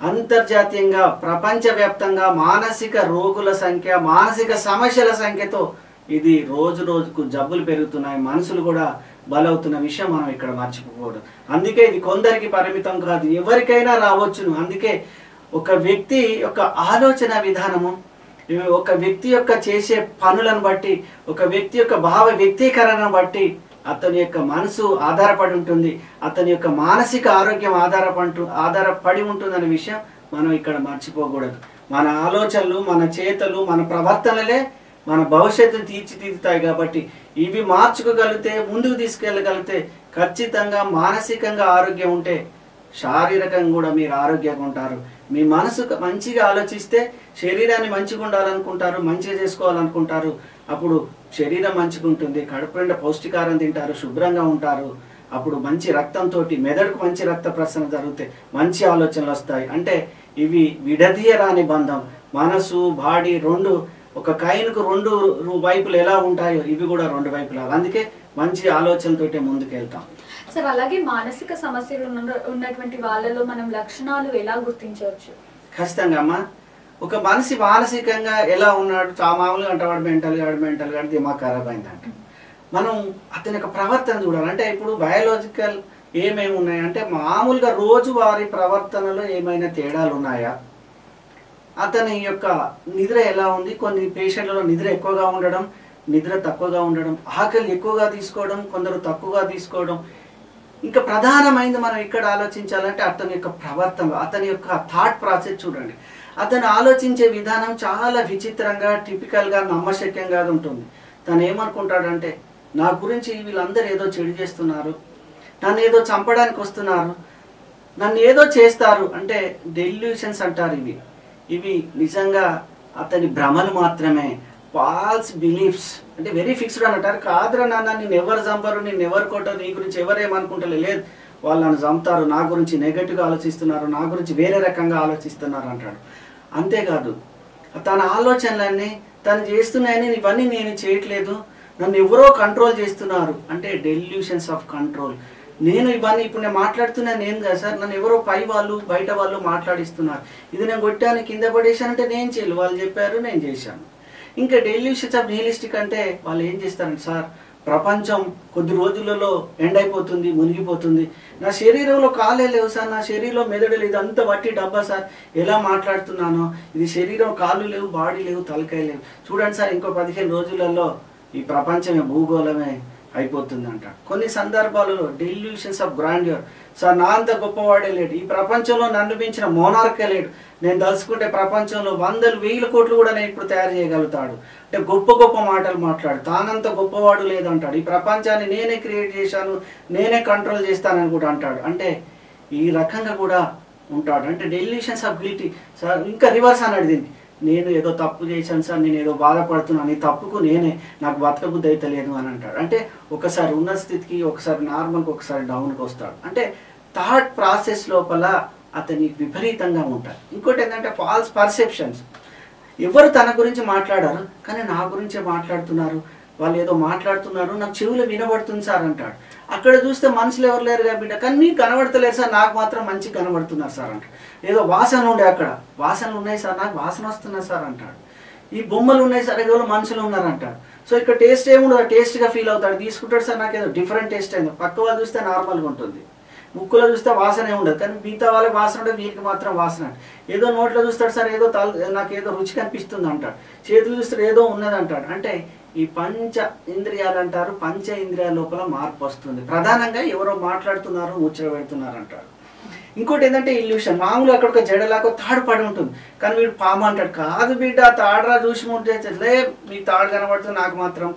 అంతర్జాతీయంగా ప్రపంచవ్యాప్తంగా మానసిక రోగుల సంఖ్య మానసిక సమస్యల సంఖ్యతో ఇది రోజు రోజుకు జబ్బులు పెరుగుతున్నాయి. మనుషులు కూడా బలవుతున్న విషయం మనం ఇక్కడ మర్చిపోకూడదు. అందుకే ఇది కొందరికి పరిమితం కాదు ఎవరికైనా రావచ్చును. అందుకే ఒక వ్యక్తి యొక్క ఆలోచన విధానము ఇవి ఒక వ్యక్తి యొక్క చేసే పనులను బట్టి ఒక వ్యక్తి యొక్క భావ వ్యక్తీకరణను బట్టి అతని యొక్క మనసు ఆధారపడి ఉంటుంది. అతని యొక్క మానసిక ఆరోగ్యం ఆధారపడి ఆధారపడి ఉంటుందనే విషయం మనం ఇక్కడ మర్చిపోకూడదు. మన ఆలోచనలు మన చేతలు మన ప్రవర్తనలే మన భవిష్యత్తును తీర్చిదిద్దుతాయి కాబట్టి ఇవి మార్చుకోగలిగితే ముందుకు తీసుకెళ్ళగలిగితే ఖచ్చితంగా మానసికంగా ఆరోగ్యం ఉంటే శారీరకంగా కూడా మీరు ఆరోగ్యంగా ఉంటారు. మీ మనసు మంచిగా ఆలోచిస్తే శరీరాన్ని మంచిగా ఉండాలనుకుంటారు మంచిగా చేసుకోవాలనుకుంటారు. అప్పుడు శరీరం మంచిగా ఉంటుంది కడుపు నిండా పౌష్టికారం తింటారు శుభ్రంగా ఉంటారు. అప్పుడు మంచి రక్తంతో మెదడుకు మంచి రక్త ప్రసరణ జరుగుతాయి మంచి ఆలోచనలు వస్తాయి. అంటే ఇవి విడదీయరాని బంధం. మనసు బాడీ రెండు ఒక కాయిన్కు రెండు వైపులు ఎలా ఉంటాయో ఇవి కూడా రెండు వైపులా. అందుకే మంచి ఆలోచనతోటి ముందుకు వెళ్తాం సార్ అలాగే మానసిక సమస్యలు ఉన్న- ఉన్నటువంటి వాళ్ళలో మనం లక్షణాలు ఎలా గుర్తించవచ్చు? ఖచ్చితంగా అమ్మా ఒక మనిషి మానసికంగా ఎలా ఉన్నాడు? చా మామూలుగా అంటే వాడు మెంటల్ గాడు మెంటల్ గాడు దిమాగ్ ఖరాబ్ అయిందంట. మనం అతని యొక్క ప్రవర్తన చూడాలి. అంటే ఇప్పుడు బయాలజికల్ ఏమేమి ఉన్నాయి? అంటే మామూలుగా రోజువారి ప్రవర్తనలో ఏమైనా తేడాలు ఉన్నాయా? అతని యొక్క నిద్ర ఎలా ఉంది? కొన్ని పేషెంట్లలో నిద్ర ఎక్కువగా ఉండడం నిద్ర తక్కువగా ఉండడం ఆకలి ఎక్కువగా తీసుకోవడం కొందరు తక్కువగా తీసుకోవడం ఇంకా ప్రధానమైనది మనం ఇక్కడ ఆలోచించాలంటే అతని యొక్క ప్రవర్తన అతని యొక్క థాట్ ప్రాసెస్ చూడండి. అతను ఆలోచించే విధానం చాలా విచిత్రంగా టిపికల్గా నమ్మశక్యంగా ఉంటుంది. తను ఏమనుకుంటాడంటే నా గురించి వీళ్ళందరూ ఏదో చెడు చేస్తున్నారు నన్ను ఏదో చంపడానికి వస్తున్నారు నన్ను ఏదో చేస్తారు అంటే డెల్యూషన్స్ అంటారు ఇవి. ఇవి నిజంగా అతని భ్రమలు మాత్రమే. ఫాల్స్ బిలీఫ్స్ అంటే వెరీ ఫిక్స్డ్ అన్నట్టు అంటారు. కాదురా నాన్న నేను ఎవరు చంపరు నేను ఎవరు కొట్టరు నీ గురించి ఎవరేమనుకుంటలే లేదు వాళ్ళు నన్ను చంపుతారు నా గురించి నెగటివ్గా ఆలోచిస్తున్నారు నా గురించి వేరే రకంగా ఆలోచిస్తున్నారు అంటాడు. అంతేకాదు తన ఆలోచనలన్నీ తను చేస్తున్నాయని ఇవన్నీ నేను చేయట్లేదు. నన్ను ఎవరో కంట్రోల్ చేస్తున్నారు. అంటే డెల్యూషన్స్ ఆఫ్ కంట్రోల్ నేను ఇవన్నీ ఇప్పుడు నేను మాట్లాడుతున్నాను నేను కదా సార్ నన్ను ఎవరో పై వాళ్ళు బయట వాళ్ళు మాట్లాడిస్తున్నారు. ఇది నేను కొట్టాను కింద పడేశానంటే నేను చేయలేదు. వాళ్ళు చెప్పారు నేను చేశాను. ఇంకా డెల్యూషన్స్ ఆఫ్ నియలిస్టిక్ అంటే వాళ్ళు ఏం చేస్తారంటే సార్ ప్రపంచం కొద్ది రోజులలో ఎండ్ అయిపోతుంది మునిగిపోతుంది. నా శరీరంలో కాలే లేవు సార్. నా శరీరంలో మెదడు లేదు. అంత వట్టి డబ్బా సార్. ఎలా మాట్లాడుతున్నానో. ఇది శరీరం కాళ్ళు లేవు బాడీ లేవు తలకాయ లేవు. చూడండి సార్ ఇంకో పదిహేను రోజులలో ఈ ప్రపంచమే భూగోళమే అయిపోతుంది అంట కొన్ని సందర్భాలలో డెల్యూషన్స్ ఆఫ్ గ్రాండ్యూర్ సార్ నా అంత గొప్పవాడే లేడు. ఈ ప్రపంచంలో నన్ను మించిన మోనార్కే లేడు. నేను తలుచుకుంటే ప్రపంచంలో వందలు వేల కోట్లు కూడా నేను ఇప్పుడు తయారు చేయగలుగుతాడు. అంటే గొప్ప గొప్ప మాటలు మాట్లాడు. తానంత గొప్పవాడు లేదంటాడు. ఈ ప్రపంచాన్ని నేనే క్రియేట్ చేశాను నేనే కంట్రోల్ చేస్తానని కూడా అంటాడు. అంటే ఈ రకంగా కూడా ఉంటాడు. అంటే డెలిషన్స్ ఆఫ్ గిల్టీ సార్ ఇంకా రివర్స్ అన్నాడు దీన్ని. నేను ఏదో తప్పు చేశాను సార్ నేను ఏదో బాధపడుతున్నాను ఈ తప్పుకు నేనే నాకు బతకబుద్ధి అయితే లేదు అని అంటాడు. అంటే ఒకసారి ఉన్న స్థితికి ఒకసారి నార్మల్కి ఒకసారి డౌన్కి వస్తాడు. అంటే థాట్ ప్రాసెస్ లోపల అతని విపరీతంగా ఉంటాడు ఇంకోటి ఏంటంటే ఫాల్స్ పర్సెప్షన్స్ ఎవరు తన గురించి మాట్లాడారు? కానీ నా గురించే మాట్లాడుతున్నారు. వాళ్ళు ఏదో మాట్లాడుతున్నారు. నాకు చెవులు వినబడుతుంది సార్ అంటాడు. అక్కడ చూస్తే మనుషులు ఎవరు లేరు కదా బిడ్డ. కానీ మీకు కనబడతలేరు సార్. నాకు మాత్రం మంచి కనబడుతున్నారు సార్ అంటాడు. ఏదో వాసన ఉండే అక్కడ. వాసనలు ఉన్నాయి సార్. నాకు వాసన వస్తున్నాయి సార్ అంటాడు. ఈ బొమ్మలు ఉన్నాయి సార్. ఏదో మనుషులు ఉన్నారు అంటాడు సో ఇక్కడ టేస్ట్ ఏముండదు. టేస్ట్గా ఫీల్ అవుతాడు. తీసుకుంటాడు సార్. నాకు ఏదో డిఫరెంట్ టేస్ట్ అయింది. పక్క వాళ్ళు చూస్తే నార్మల్గా ఉంటుంది. ముక్కులో చూస్తే వాసనే ఉండదు. కానీ మిగతా వాళ్ళకి వాసన ఉండదు వీరికి మాత్రం వాసన ఏదో నోట్లో చూస్తాడు సార్ ఏదో తల నాకు ఏదో రుచి కనిపిస్తుంది అంటాడు. చేతులు చూస్తే ఏదో ఉన్నది అంటాడు. అంటే ఈ పంచ ఇంద్రియాలు అంటారు పంచ ఇంద్రియాల లోపల మార్పు వస్తుంది. ప్రధానంగా ఎవరో మాట్లాడుతున్నారు ముచ్చట పెడుతున్నారు అంటారు ఇంకోటి ఏంటంటే ఇల్యూషన్. మామూలు అక్కడ ఒక జడలాగా తాడు పడి ఉంటుంది. కానీ వీడు పాము అంటాడు. కాదు బిడ్డ తాడరా చూసి ఉంటే లే మీ తాడు కనబడుతుంది నాకు మాత్రం.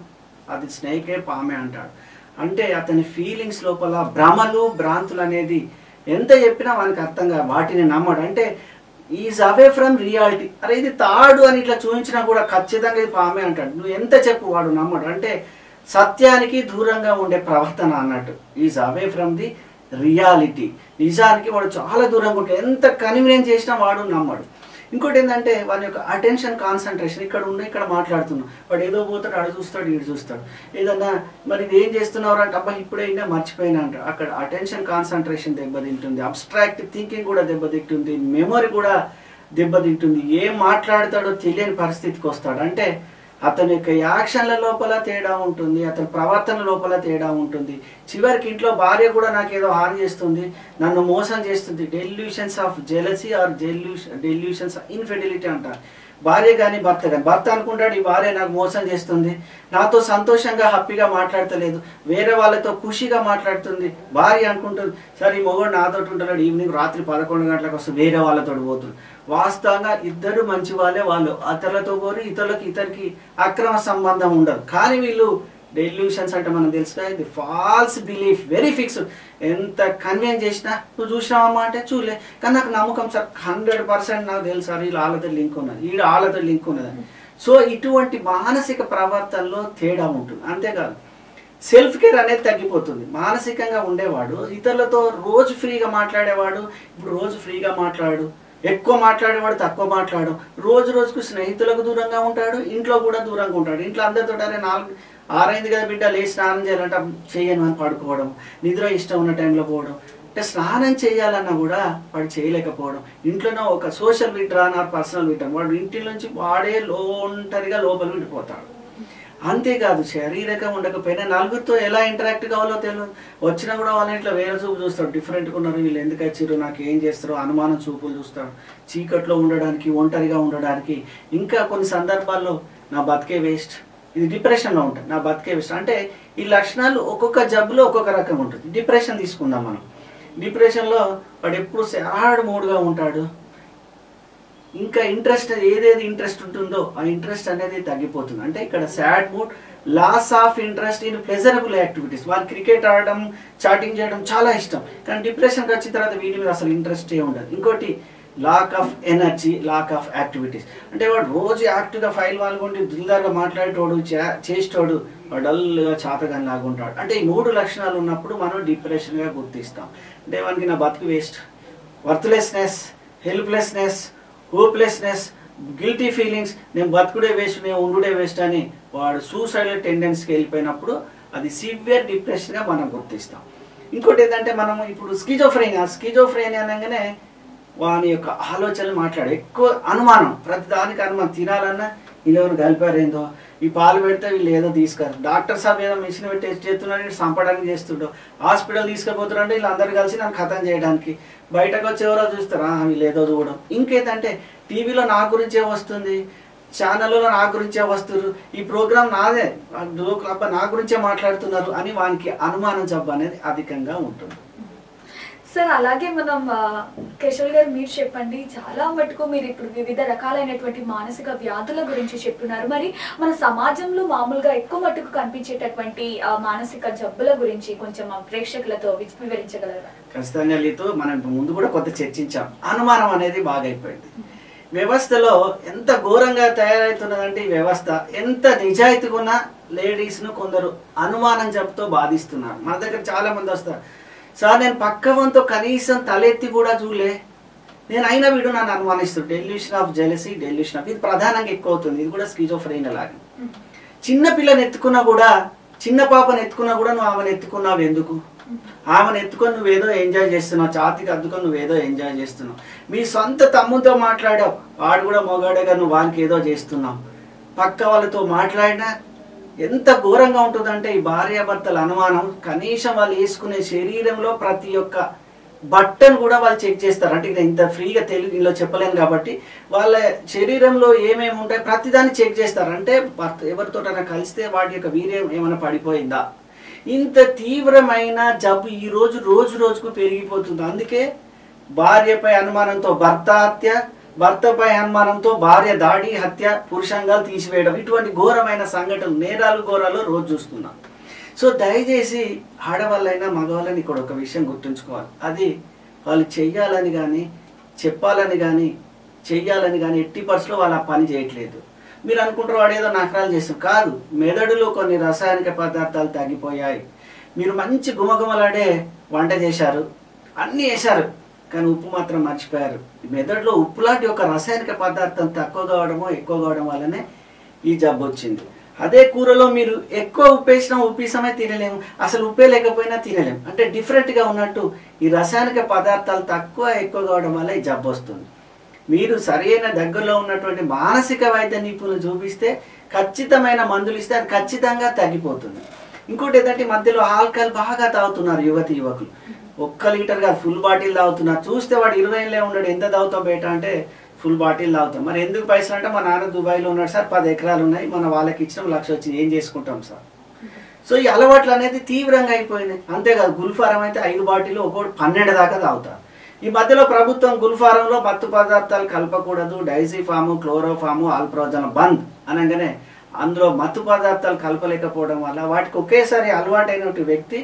అది స్నేకే పామే అంటాడు. అంటే అతని ఫీలింగ్స్ లోపల భ్రమలు భ్రాంతులు అనేది ఎంత చెప్పినా వానికి అర్థం కాదు వాటిని నమ్మడు. అంటే ఈజ్ అవే ఫ్రమ్ రియాలిటీ అరే ఇది తాడు అని ఇట్లా చూపించినా కూడా ఖచ్చితంగా ఇది పామే అంటాడు. నువ్వు ఎంత చెప్పు వాడు నమ్మడు. అంటే సత్యానికి దూరంగా ఉండే ప్రవర్తన అన్నట్టు. Is away from the reality నిజానికి వాడు చాలా దూరంగా ఉంటాడు ఎంత కన్వీనియన్స్ చేసినా వాడు నమ్మడు. ఇంకోటి ఏంటంటే వాని యొక్క అటెన్షన్ కాన్సన్ట్రేషన్ ఇక్కడ ఉన్న ఇక్కడ మాట్లాడుతున్నాం. వాడు ఏదో పోతాడు అడు చూస్తాడు ఇటు చూస్తాడు. ఏదన్నా మరి ఇది ఏం చేస్తున్నారు అంటే అబ్బా ఇప్పుడే ఇంకా మర్చిపోయినా అంటారు అక్కడ అటెన్షన్ కాన్సన్ట్రేషన్ దెబ్బతింటుంది. అబ్స్ట్రాక్ట్ థింకింగ్ కూడా దెబ్బతింటుంది. మెమొరీ కూడా దెబ్బతింటుంది. ఏం మాట్లాడతాడో తెలియని పరిస్థితికి వస్తాడు. అంటే అతని యొక్క యాక్షన్ల లోపల తేడా ఉంటుంది అతని ప్రవర్తన లోపల తేడా ఉంటుంది. చివరికి ఇంట్లో భార్య కూడా నాకు ఏదో హాని చేస్తుంది నన్ను మోసం చేస్తుంది. Delusions of jealousy or delusion delusions infidelity అంటారు భార్య కానీ భర్త కానీ భర్త అనుకుంటాడు ఈ భార్య నాకు మోసం చేస్తుంది నాతో సంతోషంగా హ్యాపీగా మాట్లాడతలేదు వేరే వాళ్ళతో ఖుషిగా మాట్లాడుతుంది. భార్య అనుకుంటుంది సరే ఈ మొగోడు నాతో ఉంటాడు ఈవినింగ్ రాత్రి పదకొండు గంటలకు వస్తే వేరే వాళ్ళతో పోతుంది వాస్తవంగా ఇద్దరు మంచి వాళ్ళే వాళ్ళు. అతరులతో పోరు ఇతరులకు ఇతరికి అక్రమ సంబంధం ఉండదు. కానీ వీళ్ళు డెల్యూషన్స్ అంటే మనం తెలుసుగా ఇది ఫాల్స్ బిలీఫ్ వెరీ ఫిక్స్డ్ ఎంత కన్వీన్ చేసినా నువ్వు చూసినావమ్మా అంటే చూడలే. కానీ నాకు నమ్మకం సార్ హండ్రెడ్ పర్సెంట్ నాకు తెలుసు సార్ వీళ్ళు వాళ్ళతో లింక్ ఉన్నది. వీడు వాళ్ళతో లింక్ ఉన్నదని సో ఇటువంటి మానసిక ప్రవర్తనలో తేడా ఉంటుంది. అంతేకాదు సెల్ఫ్ కేర్ అనేది తగ్గిపోతుంది. మానసికంగా ఉండేవాడు ఇతరులతో రోజు ఫ్రీగా మాట్లాడేవాడు ఇప్పుడు రోజు ఫ్రీగా మాట్లాడు. ఎక్కువ మాట్లాడేవాడు తక్కువ మాట్లాడు రోజు రోజుకు స్నేహితులకు దూరంగా ఉంటాడు ఇంట్లో కూడా దూరంగా ఉంటాడు. ఇంట్లో అందరితో అరే నాలుగు ఆరైంది కదా బిడ్డ లేచి స్నానం చేయాలంటే చేయను అని పడుకోవడం. నిద్ర ఇష్టం ఉన్న టైంలో పోవడం. అంటే స్నానం చేయాలన్నా కూడా వాడు చేయలేకపోవడం. ఇంట్లోనే ఒక social withdrawn or personal withdrawn వాడు ఇంటి నుంచి వాడే లోంటరిగా లోపల విడిపోతాడు అంతేకాదు శారీరకం ఉండకపోయినా నలుగురితో ఎలా ఇంటరాక్ట్ కావాలో తెలియదు వచ్చినా కూడా వాళ్ళ ఇంట్లో వేరే చూపు చూస్తాడు డిఫరెంట్గా ఉన్నారు. వీళ్ళు ఎందుకు వచ్చారు నాకు ఏం చేస్తారో అనుమానం చూపులు చూస్తాడు చీకట్లో ఉండడానికి ఒంటరిగా ఉండడానికి. ఇంకా కొన్ని సందర్భాల్లో నా బతికే వేస్ట్ ఇది డిప్రెషన్లో ఉంటుంది నా బతికే వేస్ట్ అంటే ఈ లక్షణాలు ఒక్కొక్క జబ్బులో ఒక్కొక్క రకం ఉంటుంది. డిప్రెషన్ తీసుకుందాం మనం. డిప్రెషన్లో వాడు ఎప్పుడు సాడ్ మూడ్గా ఉంటాడు. ఇంకా ఇంట్రెస్ట్ ఏదేది ఇంట్రెస్ట్ ఉంటుందో ఆ ఇంట్రెస్ట్ అనేది తగ్గిపోతుంది. అంటే ఇక్కడ sad mood loss of interest in pleasurable activities. వాళ్ళు క్రికెట్ ఆడడం చాటింగ్ చేయడం చాలా ఇష్టం. కానీ డిప్రెషన్కి వచ్చిన తర్వాత వీటి మీద అసలు ఇంట్రెస్ట్ ఏ ఉండదు. ఇంకోటి lack of energy lack of activities. అంటే వాడు రోజు యాక్టివ్గా ఫైల్ వాళ్ళకుంటే దిల్దార్గా మాట్లాడేటోడు చే- చేసేటోడు వాడు డల్గా చాతగాని లాగా ఉంటాడు అంటే ఈ మూడు లక్షణాలు ఉన్నప్పుడు మనం డిప్రెషన్గా గుర్తిస్తాం. అంటే వానికి నా బతుకు waste. Worthlessness helplessness hopelessness guilty feelings నేను బతుకుడే వేస్ట్ నేను ఉండుడే వేస్ట్ అని వాడు సూసైడల్ టెండెన్స్కి వెళ్ళిపోయినప్పుడు అది సివియర్ డిప్రెషన్గా మనం గుర్తిస్తాం. ఇంకోటి ఏంటంటే మనం ఇప్పుడు స్కిజోఫ్రేనియా స్కిజోఫ్రేనియా అనగానే వాని యొక్క ఆలోచనలు మాట్లాడు ఎక్కువ అనుమానం ప్రతి దానికి అనుమానం తినాలన్నా వీళ్ళెవరు కలిపారేందో? ఈ పాలు పెడితే వీళ్ళు ఏదో తీసుకురు డాక్టర్ సాబ్ ఏదో మిషన్ పెట్టి టెస్ట్ చేస్తున్నాడు వీడు చంపడానికి చేస్తుండో హాస్పిటల్ తీసుకుపోతున్నాడు వీళ్ళందరూ కలిసి నన్ను ఖతం చేయడానికి. బయటకు వచ్చి ఎవరో చూస్తారా వీళ్ళు ఏదో చూడడం ఇంకేదంటే టీవీలో నా గురించే వస్తుంది ఛానల్లో నా గురించే వస్తున్నారు ఈ ప్రోగ్రాం నాదే. అబ్బా నా గురించే మాట్లాడుతున్నారు అని వానికి అనుమానం జబ్బు అనేది అధికంగా ఉంటుంది. సార్ అలాగే మనం కేశవ్ గారు మీరు చెప్పండి. చాలా మటుకు మీరు ఇప్పుడు వివిధ రకాలైనటువంటి మానసిక వ్యాధుల గురించి చెప్తున్నారు. మరి మన సమాజంలో మామూలుగా ఎక్కువ మటుకు కనిపించేటటువంటి ఆ, మానసిక జబ్బుల గురించి కొంచెం మా ప్రేక్షకులతో వి- వివరించగలరా? ఖచ్చితంగా లీతో మనం ముందు కూడా కొంత చర్చించాం. అనుమానం అనేది బాగా అయిపోయింది వ్యవస్థలో ఎంత ఘోరంగా తయారవుతున్నదంటే ఈ వ్యవస్థ. ఎంత నిజాయితీగా ఉన్న లేడీస్ను కొందరు అనుమానం చెప్తూ బాధిస్తున్నారు. మన దగ్గర చాలా మంది వస్తారు. సార్ నేను పక్కవంతో కనీసం తలెత్తి కూడా చూలే నేను అయినా వీడు నన్ను అనుమానిస్తుంది delusion of jealousy delusion of ఇది ప్రధానంగా ఎక్కువ అవుతుంది. ఇది కూడా స్కీజోఫ్రెయిన్ లాగా. చిన్న పిల్లని ఎత్తుకున్నా కూడా చిన్న పాపను ఎత్తుకున్నా కూడా నువ్వు ఆమెను ఎత్తుకున్నావు ఎందుకు? ఆమెను ఎత్తుకొని నువ్వేదో ఎంజాయ్ చేస్తున్నావు. ఛాతికి అద్దుకొని నువ్వేదో ఎంజాయ్ చేస్తున్నావు. మీ సొంత తమ్ముతో మాట్లాడావు. వాడు కూడా మొగాడేగా నువ్వు వానికి ఏదో చేస్తున్నావు. పక్క వాళ్ళతో మాట్లాడినా ఎంత ఘోరంగా ఉంటుందంటే ఈ భార్యాభర్తల అనుమానం. కనీసం వాళ్ళు వేసుకునే శరీరంలో ప్రతి ఒక్క బట్టను కూడా వాళ్ళు చెక్ చేస్తారు. అంటే ఇంత ఫ్రీగా తెలుగులో చెప్పలేము కాబట్టి వాళ్ళ శరీరంలో ఏమేమి ఉంటాయి ప్రతిదాన్ని చెక్ చేస్తారు. అంటే భర్త ఎవరితోటైనా కలిస్తే వాటి యొక్క వీర్యం ఏమైనా పడిపోయిందా? ఇంత తీవ్రమైన జబ్బు ఈ రోజు రోజు రోజుకు పెరిగిపోతుంది. అందుకే భార్యపై అనుమానంతో భర్త హత్య భర్తపై అనుమానంతో భార్య దాడి హత్య పురుషంగాలు తీసివేయడం ఇటువంటి ఘోరమైన సంఘటనలు నేరాలు ఘోరాలు రోజు చూస్తున్నాం. సో దయచేసి ఆడవాళ్ళైనా మగవాళ్ళని ఇక్కడ ఒక విషయం గుర్తుంచుకోవాలి. అది వాళ్ళు చెయ్యాలని కానీ చెప్పాలని కానీ చెయ్యాలని కానీ ఎట్టి పరిస్థితుల్లో వాళ్ళు ఆ పని చేయట్లేదు. మీరు అనుకుంటారు వాడేదో నకరాలు చేస్తాం కాదు మెదడులో కొన్ని రసాయనిక పదార్థాలు తగ్గిపోయాయి. మీరు మంచి గుమగుమలాడే వంట చేశారు. అన్నీ వేశారు. కానీ ఉప్పు మాత్రం మర్చిపోయారు. మెదడులో ఉప్పు లాంటి ఒక రసాయనిక పదార్థం తక్కువ కావడమో ఎక్కువ కావడం వల్లనే ఈ జబ్బు వచ్చింది. అదే కూరలో మీరు ఎక్కువ ఉప్పు ఉప్పేసమే తినలేము. అసలు ఉప్పే లేకపోయినా తినలేము. అంటే డిఫరెంట్గా ఉన్నట్టు ఈ రసాయనిక పదార్థాలు తక్కువ ఎక్కువ కావడం వల్ల ఈ జబ్బు వస్తుంది. మీరు సరైన దగ్గరలో ఉన్నటువంటి మానసిక వైద్య నిపుణులు చూపిస్తే ఖచ్చితమైన మందులు ఇస్తే అది ఖచ్చితంగా తగ్గిపోతుంది. ఇంకోటి ఏంటంటే మధ్యలో ఆల్కహాల్ బాగా తాగుతున్నారు యువతి యువకులు. ఒక్క లీటర్ కాదు ఫుల్ బాటిల్ తాగుతున్నా. చూస్తే వాడు ఇరవై ఏళ్ళే ఉన్నాడు ఎంత తాగుతావు బేట అంటే ఫుల్ బాటిల్ తాగుతాం. మరి ఎందుకు పైసలు అంటే మా నాన్న దుబాయ్లో ఉన్నాడు సార్ పది ఎకరాలు ఉన్నాయి మన వాళ్ళకి ఇచ్చిన లక్ష వచ్చింది ఏం చేసుకుంటాం సార్? సో ఈ అలవాట్లు అనేది తీవ్రంగా అయిపోయినాయి. అంతేకాదు గుల్ఫారం అయితే ఐదు బాటిల్ ఒక్కోటి పన్నెండు దాకా తాగుతారు ఈ మధ్యలో ప్రభుత్వం గుల్ఫారంలో మత్తు పదార్థాలు కలపకూడదు డైజీఫాము క్లోరోఫాము ఆల్ప్రోజన్ బంద్ అనగానే అందులో మత్తు పదార్థాలు కలపలేకపోవడం వల్ల వాటికి ఒకేసారి అలవాటైనటువంటి వ్యక్తి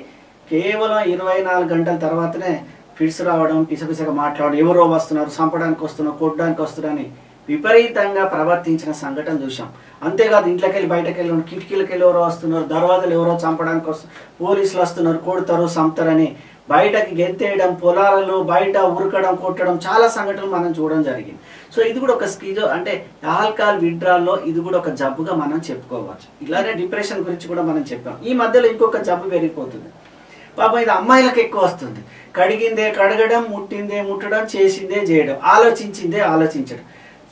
కేవలం ఇరవై నాలుగు గంటల తర్వాతనే ఫిట్స్ రావడం పిసపిసగా మాట్లాడడం ఎవరో వస్తున్నారు చంపడానికి వస్తున్నారు కొట్టడానికి వస్తున్నారని విపరీతంగా ప్రవర్తించిన సంఘటన చూసాం అంతేకాదు ఇంట్లోకి వెళ్ళి బయటకు వెళ్ళి కిటికీలకు వెళ్ళి ఎవరో వస్తున్నారు దర్వాజలు ఎవరో చంపడానికి వస్తున్నారు పోలీసులు వస్తున్నారు కొడతారు చంపుతారని బయటకి గెంతేయడం పొలాలలో బయట ఉరకడం కొట్టడం చాలా సంఘటనలు మనం చూడడం జరిగింది. సో ఇది కూడా ఒక స్కీజో అంటే ఆల్కహాల్ విడ్రాల్లో ఇది కూడా ఒక జబ్బుగా మనం చెప్పుకోవచ్చు. ఇలానే డిప్రెషన్ గురించి కూడా మనం చెప్పాం. ఈ మధ్యలో ఇంకొక జబ్బు పెరిగిపోతుంది. పాపం ఇది అమ్మాయిలకు ఎక్కువ వస్తుంది. కడిగిందే కడగడం ముట్టిందే ముట్టడం చేసిందే చేయడం. ఆలోచించిందే ఆలోచించడం.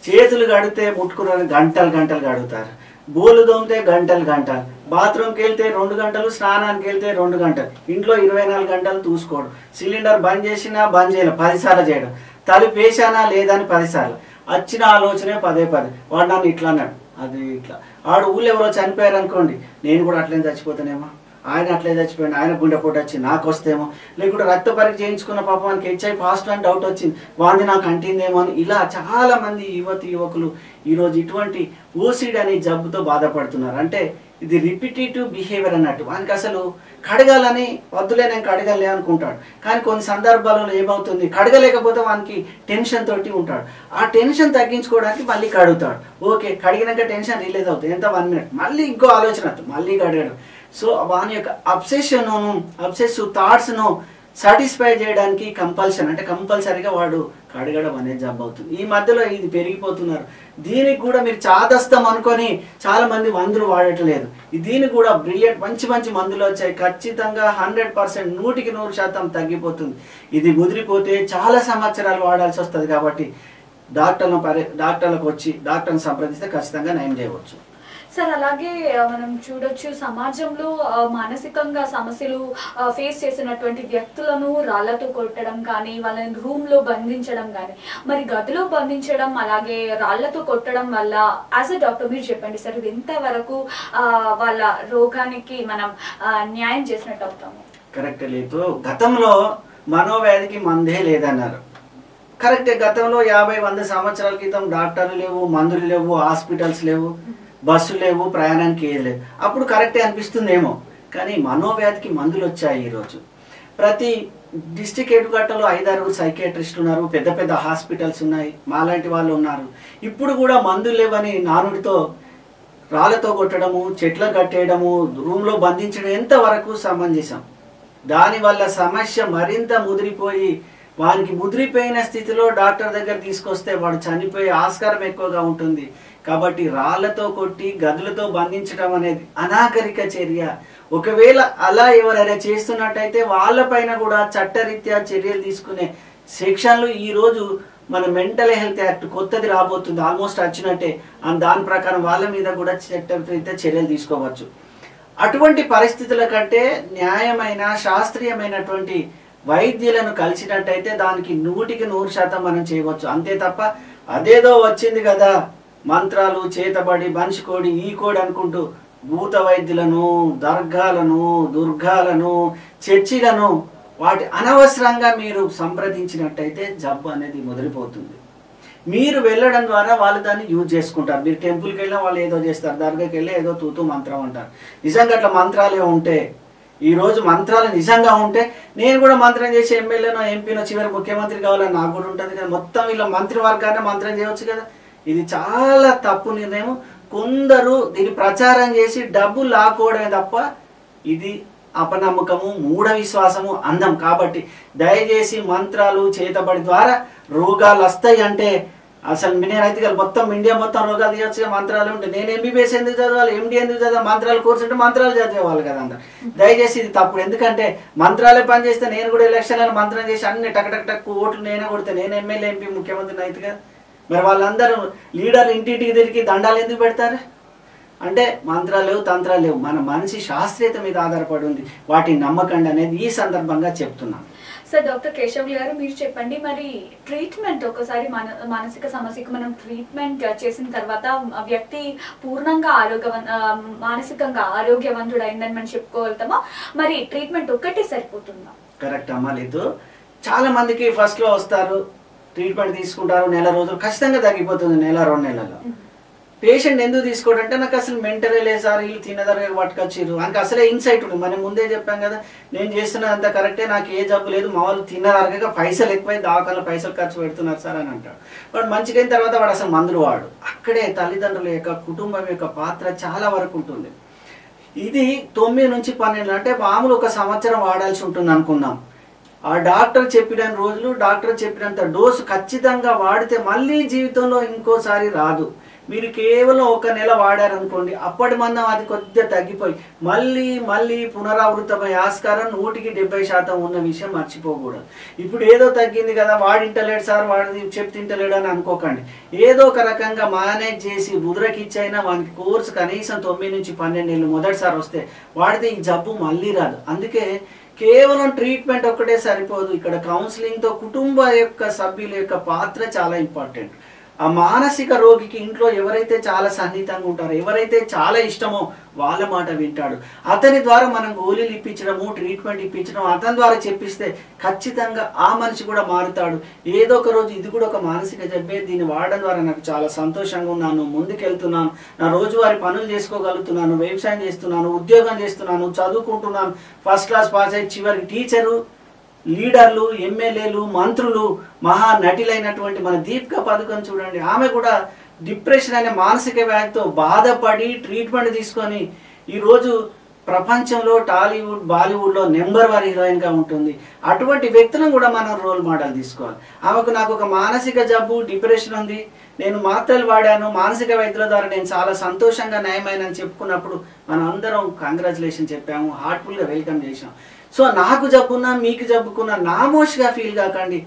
చేతులు కడితే ముట్టుకున్న గంటలు గంటలు కడుగుతారు. బోలు దోమితే గంటలు గంటలు. బాత్రూమ్కి వెళ్తే రెండు గంటలు స్నానానికి వెళ్తే రెండు గంటలు. ఇంట్లో ఇరవై నాలుగు గంటలు చూసుకోవడం సిలిండర్ బంద్ చేసినా బంద్ చేయాలి పదిసార్లు చేయడం. తలుపు వేసానా లేదని పదిసార్లు. వచ్చిన ఆలోచనే పదే పదే. వాడు నన్ను ఇట్లా అన్నాడు. అది ఇట్లా. ఆడు ఊళ్ళో ఎవరో చనిపోయారు అనుకోండి నేను కూడా అట్లనే చచ్చిపోతానేమో. ఆయన అట్లే చచ్చిపోయింది ఆయన గుండెపోటు వచ్చింది నాకు వస్తేమో లేకుంటే రక్త పరీక్ష చేయించుకున్న పాపం మనకి హెచ్ఐ ఫాస్ట్ అని డౌట్ వచ్చింది. వాంది నాకు అంటిందేమో అని ఇలా చాలా మంది యువతి యువకులు ఈరోజు ఇటువంటి ఓసిడ్ అనే జబ్బుతో బాధపడుతున్నారు. అంటే ఇది రిపిటేటివ్ బిహేవియర్ అన్నట్టు. వానికి అసలు కడగాలని వద్దులే నేను కడగలే అనుకుంటాడు. కానీ కొన్ని సందర్భాలలో ఏమవుతుంది? కడగలేకపోతే వానికి టెన్షన్ తోటి ఉంటాడు. ఆ టెన్షన్ తగ్గించుకోవడానికి మళ్ళీ కడుగుతాడు. ఓకే కడిగినాక టెన్షన్ రిలీజ్ అవుతుంది. ఎంత వన్ మినిట్ మళ్ళీ ఇంకో ఆలోచన. మళ్ళీ కడగడం. సో వాని యొక్క అబ్సెషన్ను అబ్సెసివ్ థాట్స్ను సాటిస్ఫై చేయడానికి కంపల్షన్ అంటే కంపల్సరీగా వాడు కడగడం అనేది జబ్బు అవుతుంది. ఈ మధ్యలో ఇది పెరిగిపోతున్నారు. దీనికి కూడా మీరు చాదస్తం అనుకొని చాలా మంది మందులు వాడట్లేదు. దీనికి కూడా బ్రిలియంట్ మంచి మంచి మందులు వచ్చాయి. ఖచ్చితంగా హండ్రెడ్ పర్సెంట్ నూటికి నూరు శాతం తగ్గిపోతుంది. ఇది ముదిరిపోతే చాలా సంవత్సరాలు వాడాల్సి వస్తుంది కాబట్టి డాక్టర్లను పరి డాక్టర్లకు వచ్చి డాక్టర్ని సంప్రదిస్తే ఖచ్చితంగా నయం చేయవచ్చు. సార్ అలాగే మనం చూడొచ్చు సమాజంలో మానసికంగా సమస్యలు ఫేస్ చేసినటువంటి వ్యక్తులను రాళ్ళతో కొట్టడం కానీ వాళ్ళని రూమ్లో బంధించడం కానీ మరి గదిలో బంధించడం అలాగే రాళ్ళతో కొట్టడం వల్ల యాజ్ అ డాక్టర్ మీరు చెప్పండి సార్ ఇది ఎంతవరకు వాళ్ళ రోగానికి మనం న్యాయం చేసినట్టు అవుతాము? కరెక్ట్ లేదు. గతంలో మనోవ్యాధికి మందే లేదన్నారు. కరెక్ట్ గతంలో యాభై వంద సంవత్సరాల క్రితం డాక్టర్లు లేవు మందులు లేవు హాస్పిటల్స్ లేవు. బస్సులు లేవు ప్రయాణానికి ఏది లేవు. అప్పుడు కరెక్టే అనిపిస్తుందేమో. కానీ మనోవ్యాధికి మందులు వచ్చాయి ఈరోజు. ప్రతి డిస్టిక్ ఎడుగట్టలో ఐదారు సైకియాట్రిస్టులు ఉన్నారు పెద్ద పెద్ద హాస్పిటల్స్ ఉన్నాయి మాలాంటి వాళ్ళు ఉన్నారు. ఇప్పుడు కూడా మందులు లేవని నానుడితో రాళ్ళతో కొట్టడము చెట్లు కట్టేయడము రూమ్లో బంధించడం ఎంతవరకు సమంజసం? దానివల్ల సమస్య మరింత ముదిరిపోయి వానికి ముదిరిపోయిన స్థితిలో డాక్టర్ దగ్గర తీసుకొస్తే వాడు చనిపోయే ఆస్కారం ఎక్కువగా ఉంటుంది. కాబట్టి రాళ్ళతో కొట్టి గదులతో బంధించడం అనేది అనాగరిక చర్య. ఒకవేళ అలా ఎవరైనా చేస్తున్నట్టయితే వాళ్ళపైన కూడా చట్టరీత్యా చర్యలు తీసుకునే సెక్షన్లు ఈ రోజు మన మెంటల్ హెల్త్ యాక్ట్ కొత్తది రాబోతుంది. ఆల్మోస్ట్ వచ్చినట్టే. అండ్ దాని ప్రకారం వాళ్ళ మీద కూడా చట్టరీత్యా చర్యలు తీసుకోవచ్చు. అటువంటి పరిస్థితుల కంటే న్యాయమైన శాస్త్రీయమైనటువంటి వైద్యులను కలిసినట్టయితే దానికి నూటికి నూరు శాతం మనం చేయవచ్చు. అంతే తప్ప అదేదో వచ్చింది కదా. మంత్రాలు చేతబడి మనిషి కోడి ఈ కోడి అనుకుంటూ భూత వైద్యులను దర్గాలను దుర్గాలను చర్చిలను వాటి అనవసరంగా మీరు సంప్రదించినట్టయితే జబ్బు అనేది ముదిరిపోతుంది. మీరు వెళ్ళడం ద్వారా వాళ్ళు దాన్ని యూజ్ చేసుకుంటారు. మీరు టెంపుల్కి వెళ్ళినా వాళ్ళు ఏదో చేస్తారు దర్గాకి వెళ్ళి ఏదో తూతూ మంత్రం అంటారు. నిజంగా అట్లా మంత్రాలే ఉంటే ఈరోజు మంత్రాలు నిజంగా ఉంటే నేను కూడా మంత్రం చేసి ఎమ్మెల్యేనో ఎంపీనో చివరి ముఖ్యమంత్రి కావాలని నాకు కూడా ఉంటుంది కదా. మొత్తం వీళ్ళ మంత్రి వర్గాన్ని మంత్రం చేయవచ్చు కదా. ఇది చాలా తప్పు నిర్ణయం కొందరు దీన్ని ప్రచారం చేసి డబ్బు లాక్కోవడమే తప్ప ఇది అపనమ్మకము మూఢ విశ్వాసము అందం. కాబట్టి దయచేసి మంత్రాలు చేతబడి ద్వారా రోగాలు వస్తాయి అంటే అసలు నేనైతే కదా మొత్తం ఇండియా మొత్తం రోగాలు తీయచ్చు మంత్రాలు ఉంటాయి నేను ఎంబీబీఎస్ ఎందుకు చదవాలి? ఎండి ఎందుకు చదవాలి? మంత్రాలు కోర్సు మంత్రాలు చదివేవాళ్ళు కదా అందరు. దయచేసి ఇది తప్పుడు ఎందుకంటే మంత్రాలే పనిచేస్తే నేను కూడా ఎలక్షన్లను మంత్రం చేసి అన్ని టక్ టక్ టక్ ఓట్లు నేనే కొడితే నేను ఎమ్మెల్యే ఎంపీ ముఖ్యమంత్రి అయితే కదా మరి వాళ్ళందరూ లీడర్లు ఇంటింటికి తిరిగి దండాలు ఎందుకు పెడతారు? అంటే మంత్రాలు లేవు తంత్రాలు లేవు. మన మనిషి శాస్త్రీయత మీద ఆధారపడి ఉంది. వాటిని నమ్మకండి అనేది ఈ సందర్భంగా చెప్తున్నాను. సార్ డాక్టర్ కేశవ్ గారు మీరు చెప్పండి మరి ట్రీట్మెంట్ ఒకసారి మన మానసిక సమస్యకు మనం ట్రీట్మెంట్ చేసిన తర్వాత వ్యక్తి పూర్ణంగా ఆరోగ్యవం ఆ, మానసికంగా ఆరోగ్యవంతుడైందని మనం చెప్పుకోగలుగుతామా? మరి ట్రీట్మెంట్ ఒక్కటే సరిపోతుందా? కరెక్ట్ అమ్మా లేదు. చాలా మందికి ఫస్ట్లో వస్తారు. ట్రీట్మెంట్ తీసుకుంటారు నెల రోజులు. ఖచ్చితంగా తగ్గిపోతుంది నెల రెండు నెలల్లో. పేషెంట్ ఎందుకు తీసుకోడంటే నాకు అసలు మెంటలే లేదు సార్ వీళ్ళు తినదరగా పట్టుకొచ్చిర్రు. నాకు అసలే ఇన్సైట్ ఉంది మనం ముందే చెప్పాం కదా నేను చేస్తున్నదంతా కరెక్టే నాకు ఏ జబ్బు లేదు. మా వాళ్ళు తినదరగా పైసలు ఎక్కువై దావకాల పైసలు ఖర్చు పెడుతున్నారు సార్ అని అంటాడు. వాడు మంచిగైన తర్వాత వాడు అసలు మందులు వాడు. అక్కడే తల్లిదండ్రుల యొక్క కుటుంబం యొక్క పాత్ర చాలా వరకు ఉంటుంది. ఇది తొమ్మిది నుంచి పన్నెండు అంటే మామూలు ఒక సంవత్సరం వాడాల్సి ఉంటుంది అనుకున్నాం. ఆ డాక్టర్ చెప్పిన రోజులు డాక్టర్ చెప్పినంత డోసు ఖచ్చితంగా వాడితే మళ్ళీ జీవితంలో ఇంకోసారి రాదు. మీరు కేవలం ఒక నెల వాడారనుకోండి అప్పటి మందం అది కొద్దిగా తగ్గిపోయి మళ్ళీ మళ్ళీ పునరావృతమై ఆస్కారం నూటికి డెబ్బై శాతం ఉన్న విషయం మర్చిపోకూడదు. ఇప్పుడు ఏదో తగ్గింది కదా వాడింటలేడు సార్ వాడి చెప్తింటలేడు అని అనుకోకండి. ఏదో ఒక రకంగా మేనేజ్ చేసి బుదరకిచ్చైనా వానికి కోర్సు కనీసం తొమ్మిది నుంచి పన్నెండు నెలలు మొదటిసారి వస్తే వాడితే ఈ జబ్బు మళ్ళీ రాదు. అందుకే కేవలం ట్రీట్మెంట్ ఒక్కటే సరిపోదు. ఇక్కడ కౌన్సిలింగ్తో కుటుంబ యొక్క సభ్యుల యొక్క పాత్ర చాలా ఇంపార్టెంట్ ఆ మానసిక రోగికి ఇంట్లో ఎవరైతే చాలా సన్నిహితంగా ఉంటారో ఎవరైతే చాలా ఇష్టమో వాళ్ళ మాట వింటాడు. అతని ద్వారా మనం గోళీలు ఇప్పించడము ట్రీట్మెంట్ ఇప్పించడం అతని ద్వారా చెప్పిస్తే ఖచ్చితంగా ఆ మనిషి కూడా మారుతాడు. ఏదో ఒక రోజు ఇది కూడా ఒక మానసిక జబ్బే దీన్ని వాడడం ద్వారా నాకు చాలా సంతోషంగా ఉన్నాను ముందుకెళ్తున్నాను. నా రోజువారి పనులు చేసుకోగలుగుతున్నాను వ్యవసాయం చేస్తున్నాను ఉద్యోగం చేస్తున్నాను చదువుకుంటున్నాను. ఫస్ట్ క్లాస్ పాస్ అయ్యి చివరికి టీచరు లీడర్లు ఎమ్మెల్యేలు మంత్రులు మహా నటిలైనటువంటి మన దీపిక పథకం చూడండి. ఆమె కూడా డిప్రెషన్ అనే మానసిక వ్యాధితో బాధపడి ట్రీట్మెంట్ తీసుకొని ఈరోజు ప్రపంచంలో టాలీవుడ్ బాలీవుడ్లో నెంబర్ వన్ హీరోయిన్గా ఉంటుంది. అటువంటి వ్యక్తులను కూడా మనం రోల్ మోడల్ తీసుకోవాలి. ఆమెకు నాకు ఒక మానసిక జబ్బు డిప్రెషన్ ఉంది. నేను మాత్రలు వాడాను. మానసిక వైద్యుల ద్వారా నేను చాలా సంతోషంగా నయమైనని చెప్పుకున్నప్పుడు మనం అందరం కంగ్రాచులేషన్ చెప్పాము. హార్ట్ఫుల్గా వెల్కమ్ చేసాం సో నాకు జబ్బున్నా మీకు జబ్బుకున్నా నామోష్గా ఫీల్ కాకండి.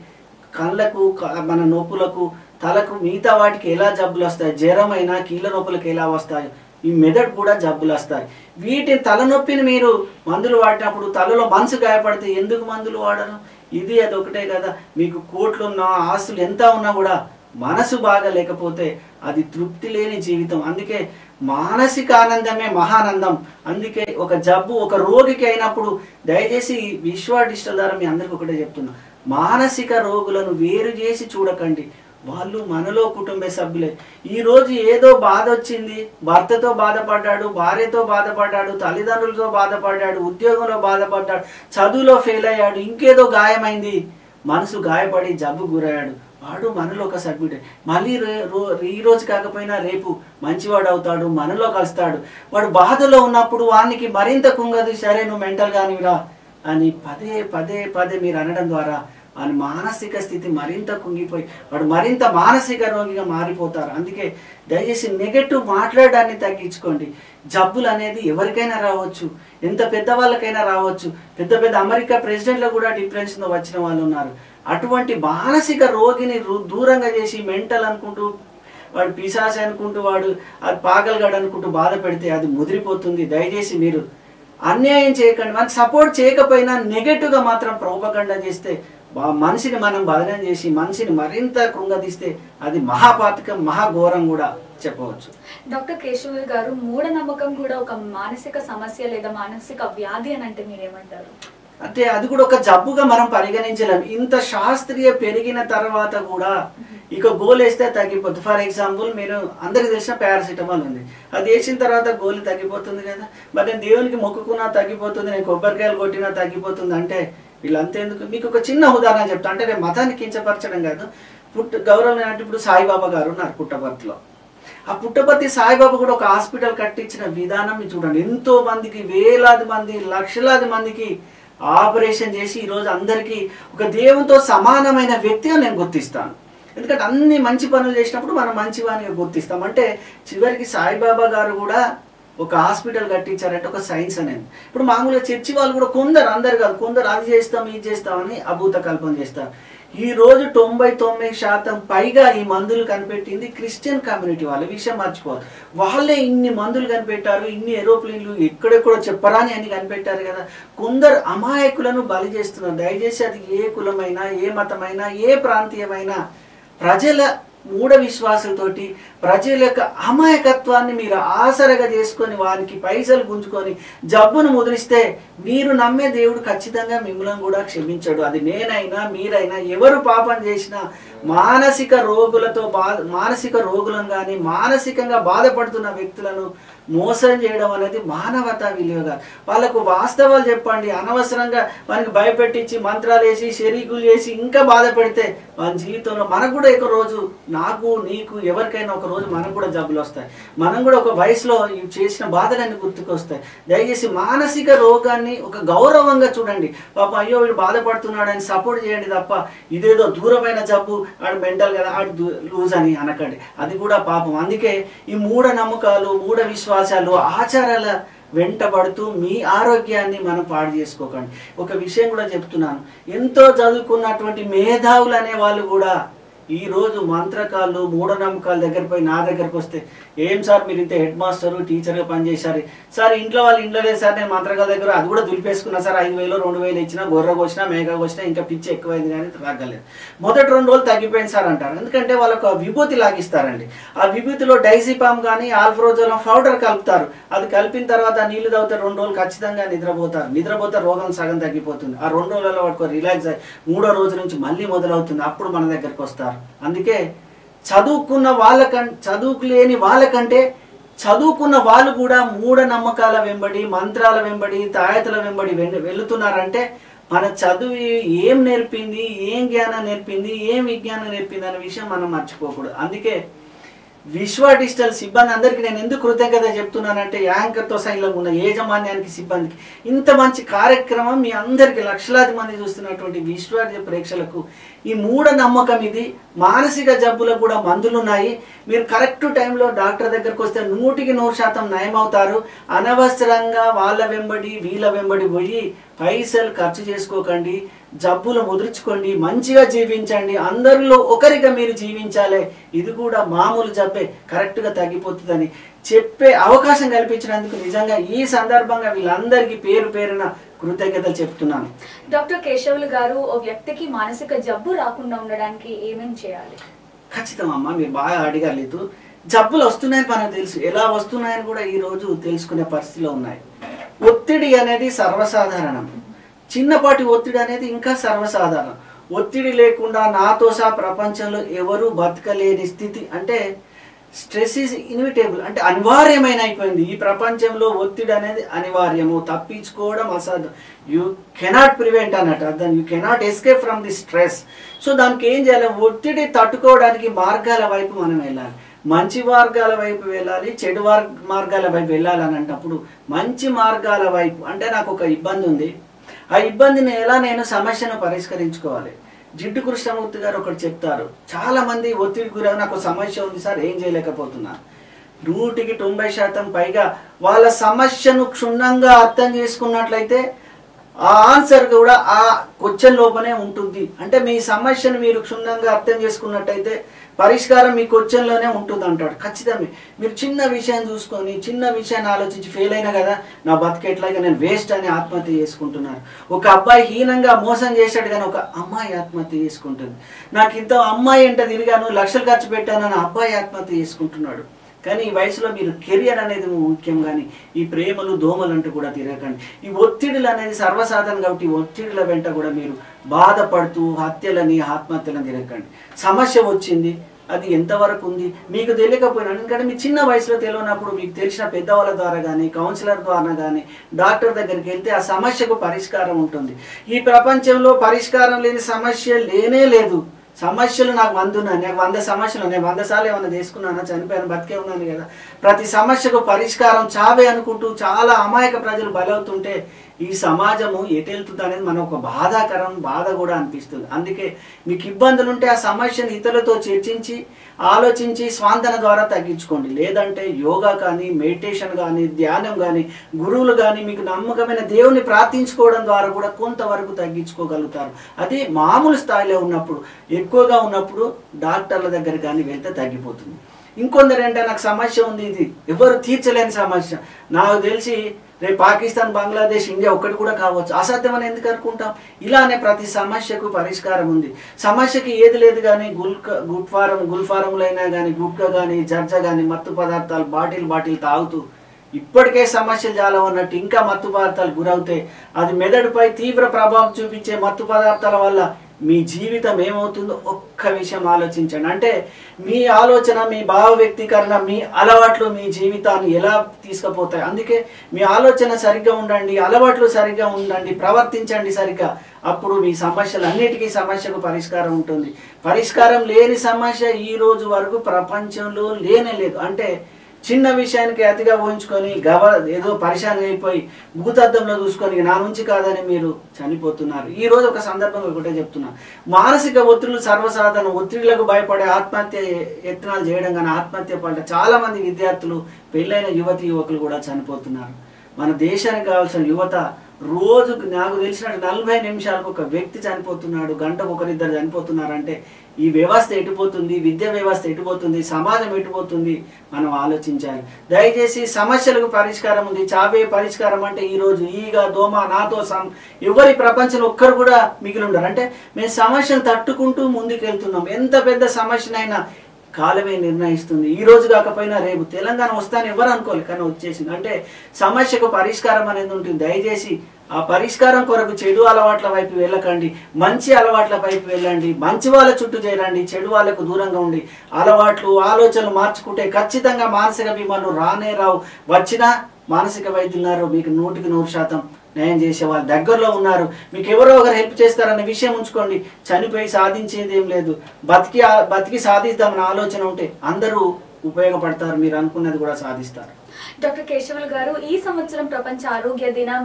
కళ్ళకు క- మన నొప్పులకు తలకు మిగతా వాటికి ఎలా జబ్బులు వస్తాయి? జ్వరమైనా కీళ్ళ నొప్పులకు ఎలా వస్తాయి? ఈ మెదడు కూడా జబ్బులు వస్తాయి. వీటిని తలనొప్పిని మీరు మందులు వాడినప్పుడు తలలో మనసు గాయపడితే ఎందుకు మందులు వాడరు? ఇది అది ఒకటే కదా. మీకు కోట్లు ఉన్నా ఆస్తులు ఎంత ఉన్నా కూడా మనసు బాగా లేకపోతే అది తృప్తి లేని జీవితం. అందుకే మానసిక ఆనందమే మహానందం. అందుకే ఒక జబ్బు ఒక రోగికి అయినప్పుడు దయచేసి ఈ విశ్వ డిజిటల్ ద్వారా మీ అందరికి ఒకటే చెప్తున్నా. మానసిక రోగులను వేరు చేసి చూడకండి. వాళ్ళు మనలో కుటుంబ సభ్యులే. ఈరోజు ఏదో బాధ వచ్చింది భర్తతో బాధపడ్డాడు భార్యతో బాధపడ్డాడు తల్లిదండ్రులతో బాధపడ్డాడు ఉద్యోగంలో బాధపడ్డాడు చదువులో ఫెయిల్ అయ్యాడు ఇంకేదో గాయమైంది. మనసు గాయపడి జబ్బు గురయ్యాడు. వాడు మనలో ఒక సభ్యుడే మళ్ళీ రే- రో- ఈ రోజు కాకపోయినా రేపు మంచివాడు అవుతాడు మనలో కలుస్తాడు. వాడు బాధలో ఉన్నప్పుడు వానికి మరింత కుంగదు సరే నువ్వు మెంటల్ కానివిరా అని పదే పదే పదే మీరు అనడం ద్వారా వాని మానసిక స్థితి మరింత కుంగిపోయి వాడు మరింత మానసిక రోగిగా మారిపోతారు. అందుకే దయచేసి నెగటివ్ మాట్లాడడాన్ని తగ్గించుకోండి. జబ్బులు అనేది ఎవరికైనా రావచ్చు. ఎంత పెద్ద వాళ్ళకైనా రావచ్చు. పెద్ద పెద్ద అమెరికా ప్రెసిడెంట్లు కూడా డిప్రెషన్తో వచ్చిన వాళ్ళు ఉన్నారు. అటువంటి మానసిక రోగిని దూరంగా చేసి మెంటల్ అనుకుంటూ వాడు పిశాసి అనుకుంటూ వాడు అది పాగలగాడు అనుకుంటూ బాధ పెడితే అది ముదిరిపోతుంది. దయచేసి మీరు అన్యాయం చేయకండి. మనకి సపోర్ట్ చేయకపోయినా నెగటివ్గా మాత్రం ప్రోపగండ చేస్తే బా- మనిషిని మనం బదనం చేసి మనిషిని మరింత కృంగదీస్తే అది మహాపాతకం మహాఘోరం కూడా. చెప్పవచ్చు. డాక్టర్ కేశవులు గారు మూఢనమ్మకం కూడా ఒక మానసిక సమస్య లేదా మానసిక వ్యాధి అని అంటే మీరేమంటారు? అంటే అది కూడా ఒక జబ్బుగా మనం పరిగణించలేం. ఇంత శాస్త్రీయ పెరిగిన తర్వాత కూడా ఇక గోల్ వేస్తే తగ్గిపోతుంది. ఫర్ ఎగ్జాంపుల్ మీరు అందరికి తెలిసిన పారాసిటమాల్ ఉంది. అది వేసిన తర్వాత గోలు తగ్గిపోతుంది కదా. మరి నేను దేవునికి మొక్కుకున్నా తగ్గిపోతుంది నేను కొబ్బరికాయలు కొట్టినా తగ్గిపోతుంది అంటే వీళ్ళంతేందుకు? మీకు ఒక చిన్న ఉదాహరణ చెప్తా. అంటే నేను మతాన్ని కించపరచడం కాదు. పుట్ట గౌరవం అంటే ఇప్పుడు సాయిబాబా గారు ఉన్నారు పుట్టపర్తిలో. ఆ పుట్టపర్తి సాయిబాబా కూడా ఒక హాస్పిటల్ కట్టించిన విధానం మీరు చూడండి. ఎంతో మందికి వేలాది మంది లక్షలాది మందికి ఆపరేషన్ చేసి ఈరోజు అందరికీ ఒక దేవునితో సమానమైన వ్యక్తిగా నేను గుర్తిస్తాను. ఎందుకంటే అన్ని మంచి పనులు చేసినప్పుడు మనం మంచివానిగా గుర్తిస్తాం. అంటే చివరికి సాయిబాబా గారు కూడా ఒక హాస్పిటల్ కట్టించారంటే ఒక సైన్స్ అనేది. ఇప్పుడు మామూలుగా చర్చి వాళ్ళు కూడా కొందరు అందరు కాదు కొందరు అది చేస్తాం ఇది చేస్తామని అభూత కల్పన చేస్తారు. ఈ రోజు తొంభై తొమ్మిది శాతం పైగా ఈ మందులు కనిపెట్టింది క్రిస్టియన్ కమ్యూనిటీ వాళ్ళ. విషయం మర్చిపోవాలి వాళ్ళే ఇన్ని మందులు కనిపెట్టారు ఇన్ని ఏరోప్లేన్లు ఎక్కడెక్కడో చెప్పరాని అని కనిపెట్టారు కదా. కొందరు అమాయకులను బలి చేస్తున్నారు. దయచేసి అది ఏ కులమైనా ఏ మతమైనా ఏ ప్రాంతీయమైనా ప్రజల మూఢ విశ్వాసాలతోటి ప్రజల యొక్క అమాయకత్వాన్ని మీరు ఆసరగా చేసుకొని వారికి పైసలు గుంజుకొని జబ్బును ముద్రిస్తే మీరు నమ్మే దేవుడు ఖచ్చితంగా మిమ్మల్ని కూడా క్షమించడు. అది నేనైనా మీరైనా ఎవరు పాపం చేసినా మానసిక రోగులతో బాధ మానసిక రోగులను కానీ మానసికంగా బాధపడుతున్న వ్యక్తులను మోసం చేయడం అనేది మానవత విలువ కాదు. వాళ్ళకు వాస్తవాలు చెప్పండి. అనవసరంగా మనకి భయపెట్టించి మంత్రాలు వేసి షరీకులు చేసి ఇంకా బాధ పెడితే మన జీవితంలో మనకు కూడా ఒక రోజు నాకు నీకు ఎవరికైనా ఒక రోజు మనకు కూడా జబ్బులు వస్తాయి. మనం కూడా ఒక వయసులో చేసిన బాధలన్నీ గుర్తుకొస్తాయి. దయచేసి మానసిక రోగాన్ని ఒక గౌరవంగా చూడండి. పాప అయ్యో వీడు బాధపడుతున్నాడు అని సపోర్ట్ చేయండి తప్ప ఇదేదో దూరమైన జబ్బు ఆడు మెంటల్ కదా ఆడు లూజ్ అని అనకండి. అది కూడా పాపం. అందుకే ఈ మూఢ నమ్మకాలు మూఢ విశ్వాసం విశ్వాసాలు ఆచారాల వెంటబడుతూ మీ ఆరోగ్యాన్ని మనం పాడు చేసుకోకండి. ఒక విషయం కూడా చెప్తున్నాను. ఎంతో చదువుకున్నటువంటి మేధావులు అనే వాళ్ళు కూడా ఈరోజు మంత్రకాలు మూఢనమ్మకాల దగ్గర పోయి నా దగ్గరకు వస్తే ఏం సార్ మీరు ఇంత హెడ్ మాస్టర్ టీచర్గా పనిచేశారు సార్ ఇంట్లో వాళ్ళు ఇంట్లో లేదు సార్ నేను మంత్రకాల దగ్గర అది కూడా దులిపేసుకున్నా సార్ ఐదు వేలు రెండు వేలు ఇచ్చినా గొర్రె వచ్చినా మేక వచ్చినా ఇంకా పిచ్చి ఎక్కువైంది కానీ తగ్గలేదు. మొదటి రెండు రోజులు తగ్గిపోయింది సార్ అంటారు. ఎందుకంటే వాళ్ళకు విభూతి లాగిస్తారండి. ఆ విభూతిలో డైజిపామ్ కానీ ఆల్ఫ్రోజోలం పౌడర్ కలుపుతారు. అది కలిపిన తర్వాత నీళ్ళు తాగితే రెండు రోజులు ఖచ్చితంగా నిద్రపోతారు. నిద్రపోతే రోగం సగం తగ్గిపోతుంది. ఆ రెండు రోజులలో వాడుకో రిలాక్స్ అయ్యి మూడో రోజు నుంచి మళ్ళీ మొదలవుతుంది. అప్పుడు మన దగ్గరకు వస్తారు. అందుకే చదువుకున్న వాళ్ళకం చదువుకులేని వాళ్ళకంటే చదువుకున్న వాళ్ళు కూడా మూఢ నమ్మకాల వెంబడి మంత్రాల వెంబడి తాయతల వెంబడి వెన్- వెళుతున్నారంటే మన చదువు ఏం నేర్పింది ఏం జ్ఞానం నేర్పింది ఏం విజ్ఞానం నేర్పింది అనే విషయం మనం మర్చిపోకూడదు. అందుకే విశ్వ డిజిటల్ సిబ్బంది అందరికీ నేను ఎందుకు కృతజ్ఞత చెప్తున్నానంటే యాంకర్తో సైన్లో ఉన్న యాజమాన్యానికి సిబ్బందికి. ఇంత మంచి కార్యక్రమం మీ అందరికీ లక్షలాది మంది చూస్తున్నటువంటి విశ్వ ప్రేక్షకులకు ఈ మూఢ నమ్మకం ఇది. మానసిక జబ్బులకు కూడా మందులు ఉన్నాయి మీరు కరెక్ట్ టైంలో డాక్టర్ దగ్గరకు వస్తే నూటికి నూరు శాతం నయమవుతారు. అనవసరంగా వాళ్ళ వెంబడి వీళ్ళ వెంబడి పోయి పైసలు ఖర్చు చేసుకోకండి. జబ్బులు ముదుర్చుకోండి మంచిగా జీవించండి. అందరిలో ఒకరిగా మీరు జీవించాలి. ఇది కూడా మామూలు జబ్బే కరెక్ట్గా తగ్గిపోతుందని చెప్పే అవకాశం కల్పించినందుకు నిజంగా ఈ సందర్భంగా వీళ్ళందరికీ పేరు పేరున కృతజ్ఞతలు చెప్తున్నాను. డాక్టర్ కేశవులు గారు ఓ వ్యక్తికి మానసిక జబ్బు రాకుండా ఉండడానికి ఏమేం చేయాలి? ఖచ్చితం అమ్మా మీరు బాగా అడగలేదు. జబ్బులు వస్తున్నాయని మనకు తెలుసు. ఎలా వస్తున్నాయని కూడా ఈ రోజు తెలుసుకునే పరిస్థితిలో ఉన్నాయి. ఒత్తిడి అనేది సర్వసాధారణం. చిన్నపాటి ఒత్తిడి అనేది ఇంకా సర్వసాధారణం. ఒత్తిడి లేకుండా నాతో సహా ప్రపంచంలో ఎవరూ బతకలేని స్థితి. అంటే స్ట్రెస్ ఈజ్ ఇన్విటేబుల్. అంటే అనివార్యమైన అయిపోయింది. ఈ ప్రపంచంలో ఒత్తిడి అనేది అనివార్యము. తప్పించుకోవడం అసాధ్యం. యూ కెనాట్ ప్రివెంట్ అన్నట్టు అర్థం. You cannot escape from the stress so దానికి ఏం చేయాలి? ఒత్తిడి తట్టుకోవడానికి మార్గాల వైపు మనం వెళ్ళాలి. మంచి మార్గాల వైపు వెళ్ళాలి. చెడు మార్గాల వైపు వెళ్ళాలి అని అన్నప్పుడు మంచి మార్గాల వైపు. అంటే నాకు ఒక ఇబ్బంది ఉంది. ఆ ఇబ్బందిని ఎలా నేను సమస్యను పరిష్కరించుకోవాలి? జిడ్డు కృష్ణమూర్తి గారు ఒకటి చెప్తారు చాలా మంది ఒత్తిడి గురై నాకు సమస్య ఉంది సార్ ఏం చేయలేకపోతున్నా. నూటికి తొంభై శాతం పైగా వాళ్ళ సమస్యను క్షుణ్ణంగా అర్థం చేసుకున్నట్లయితే ఆ ఆన్సర్ కూడా ఆ క్వశ్చన్ లోపనే ఉంటుంది. అంటే మీ సమస్యను మీరు క్షుణ్ణంగా అర్థం చేసుకున్నట్టయితే పరిష్కారం మీ క్వశ్చన్లోనే ఉంటుంది అంటాడు ఖచ్చితమే. మీరు చిన్న విషయం చూసుకొని చిన్న విషయాన్ని ఆలోచించి ఫెయిల్ అయినా కదా నా బతికేట్లాగా నేను వేస్ట్ అని ఆత్మహత్య చేసుకుంటున్నారు ఒక అబ్బాయి హీనంగా మోసం చేశాడు కానీ ఒక అమ్మాయి ఆత్మహత్య చేసుకుంటుంది. నాకు ఇంత అమ్మాయి ఎంట తిరిగాను లక్షలు ఖర్చు పెట్టాను అని అబ్బాయి ఆత్మహత్య చేసుకుంటున్నాడు. కానీ ఈ వయసులో మీరు కెరియర్ అనేది ముఖ్యం కానీ ఈ ప్రేమలు దోమలు అంటూ కూడా తిరగకండి. ఈ ఒత్తిడులు అనేది సర్వసాధారణ కాబట్టి ఈ ఒత్తిడుల వెంట కూడా మీరు బాధపడుతూ హత్యలని ఆత్మహత్యలను తిరగకండి సమస్య వచ్చింది అది ఎంతవరకు ఉంది? మీకు తెలియకపోయినా ఎందుకంటే మీ చిన్న వయసులో తెలియనప్పుడు మీకు తెలిసిన పెద్దవాళ్ళ ద్వారా కానీ కౌన్సిలర్ ద్వారా కానీ డాక్టర్ దగ్గరికి వెళ్తే ఆ సమస్యకు పరిష్కారం ఉంటుంది. ఈ ప్రపంచంలో పరిష్కారం లేని సమస్య లేనే లేదు. సమస్యలు నాకు వంద నాకు వంద సమస్యలు నేను వంద సార్లు ఏమైనా చేసుకున్నానా? చనిపోయాను? బతికే ఉన్నాను కదా. ప్రతి సమస్యకు పరిష్కారం చావే అనుకుంటూ చాలా అమాయక ప్రజలు బలవుతుంటే ఈ సమాజము ఎటెళ్తుంది అనేది మనం ఒక బాధాకరం బాధ కూడా అనిపిస్తుంది. అందుకే మీకు ఇబ్బందులు ఉంటే ఆ సమస్యను ఇతరులతో చర్చించి ఆలోచించి స్వాంతన ద్వారా తగ్గించుకోండి. లేదంటే యోగా కానీ మెడిటేషన్ కానీ ధ్యానం కానీ గురువులు కానీ మీకు నమ్మకమైన దేవుని ప్రార్థించుకోవడం ద్వారా కూడా కొంతవరకు తగ్గించుకోగలుగుతారు. అది మామూలు స్థాయిలో ఉన్నప్పుడు ఎక్కువగా ఉన్నప్పుడు డాక్టర్ల దగ్గర కానీ వెళ్తే తగ్గిపోతుంది. ఇంకొందరు ఏంటంటే నాకు సమస్య ఉంది ఇది ఎవరు తీర్చలేని సమస్య. నాకు తెలిసి రేపు పాకిస్తాన్ బంగ్లాదేశ్ ఇండియా ఒక్కటి కూడా కావచ్చు. అసాధ్యమని ఎందుకు అనుకుంటాం? ఇలానే ప్రతి సమస్యకు పరిష్కారం ఉంది. సమస్యకి ఏది లేదు కానీ గుల్క గుట్ఫారం ఫారం అయినా కానీ గుట్క కానీ జర్జ కానీ మత్తు పదార్థాలు బాటిల్ బాటిల్ తాగుతూ ఇప్పటికే సమస్యలు చాలా ఉన్నట్టు ఇంకా మత్తు పదార్థాలు గురవుతాయి అది మెదడుపై తీవ్ర ప్రభావం చూపించే మత్తు పదార్థాల వల్ల మీ జీవితం ఏమవుతుందో ఒక్క విషయం ఆలోచించండి. అంటే మీ ఆలోచన మీ భావ వ్యక్తీకరణ మీ అలవాట్లు మీ జీవితాన్ని ఎలా తీసుకుపోతాయి? అందుకే మీ ఆలోచన సరిగ్గా ఉండండి అలవాట్లు సరిగ్గా ఉండండి ప్రవర్తించండి సరిగ్గా. అప్పుడు మీ సమస్యలు అన్నిటికీ సమస్యకు పరిష్కారం ఉంటుంది. పరిష్కారం లేని సమస్య ఈ రోజు వరకు ప్రపంచంలో లేనే లేదు. అంటే చిన్న విషయానికి అతిగా ఊహించుకొని గవ ఏదో పరిశాన్ అయిపోయి భూతార్థంలో చూసుకొని నా నుంచి కాదని మీరు చనిపోతున్నారు. ఈ రోజు ఒక సందర్భంగా ఒకటే చెప్తున్నా. మానసిక ఒత్తిళ్ళు సర్వసాధారణ ఒత్తిళ్ళకు భయపడే ఆత్మహత్య యత్నాలు చేయడం కానీ ఆత్మహత్య పడ్డ చాలా మంది విద్యార్థులు పెళ్ళైన యువతి యువకులు కూడా చనిపోతున్నారు. మన దేశానికి కావాల్సిన యువత రోజుకు నాకు తెలిసినట్టు నలభై నిమిషాలకు ఒక వ్యక్తి చనిపోతున్నాడు గంటకు ఒకరిద్దరు చనిపోతున్నారంటే ఈ వ్యవస్థ ఎటుపోతుంది విద్య వ్యవస్థ ఎటుపోతుంది సమాజం ఎటుపోతుంది మనం ఆలోచించాలి. దయచేసి సమస్యలకు పరిష్కారం ఉంది. చావే పరిష్కారం అంటే ఈ రోజు ఈగ దోమ నాతో సం ఎవరి ప్రపంచంలో ఒక్కరు కూడా మిగిలి ఉండరు. అంటే మేము సమస్యను తట్టుకుంటూ ముందుకెళ్తున్నాం. ఎంత పెద్ద సమస్యనైనా కాలమే నిర్ణయిస్తుంది. ఈ రోజు కాకపోయినా రేపు తెలంగాణ వస్తాను ఎవరు అనుకోలేదు కానీ వచ్చేసింది. అంటే సమస్యకు పరిష్కారం అనేది ఉంటుంది. దయచేసి ఆ పరిష్కారం కొరకు చెడు అలవాట్ల వైపు వెళ్ళకండి మంచి అలవాట్ల వైపు వెళ్ళండి మంచి వాళ్ళ చుట్టూ చేరండి చెడు వాళ్ళకు దూరంగా ఉండి. అలవాట్లు ఆలోచనలు మార్చుకుంటే ఖచ్చితంగా మానసిక బీమాలు రానే రావు. వచ్చినా మానసిక వైద్యున్నారు మీకు నూటికి నూరు శాతం న్యాయం చేసే వాళ్ళు దగ్గరలో ఉన్నారు. మీకు ఎవరో ఒకరు హెల్ప్ చేస్తారనే విషయం ఉంచుకోండి. చనిపోయి సాధించేది ఏం లేదు. బతికి బతికి సాధిద్దామన్న ఆలోచన ఉంటే అందరూ ఉపయోగపడతారు. మీరు అనుకున్నది కూడా సాధిస్తారు. డాక్టర్ కేశవులు గారు ఈ సంవత్సరం ప్రపంచ ఆరోగ్య దినం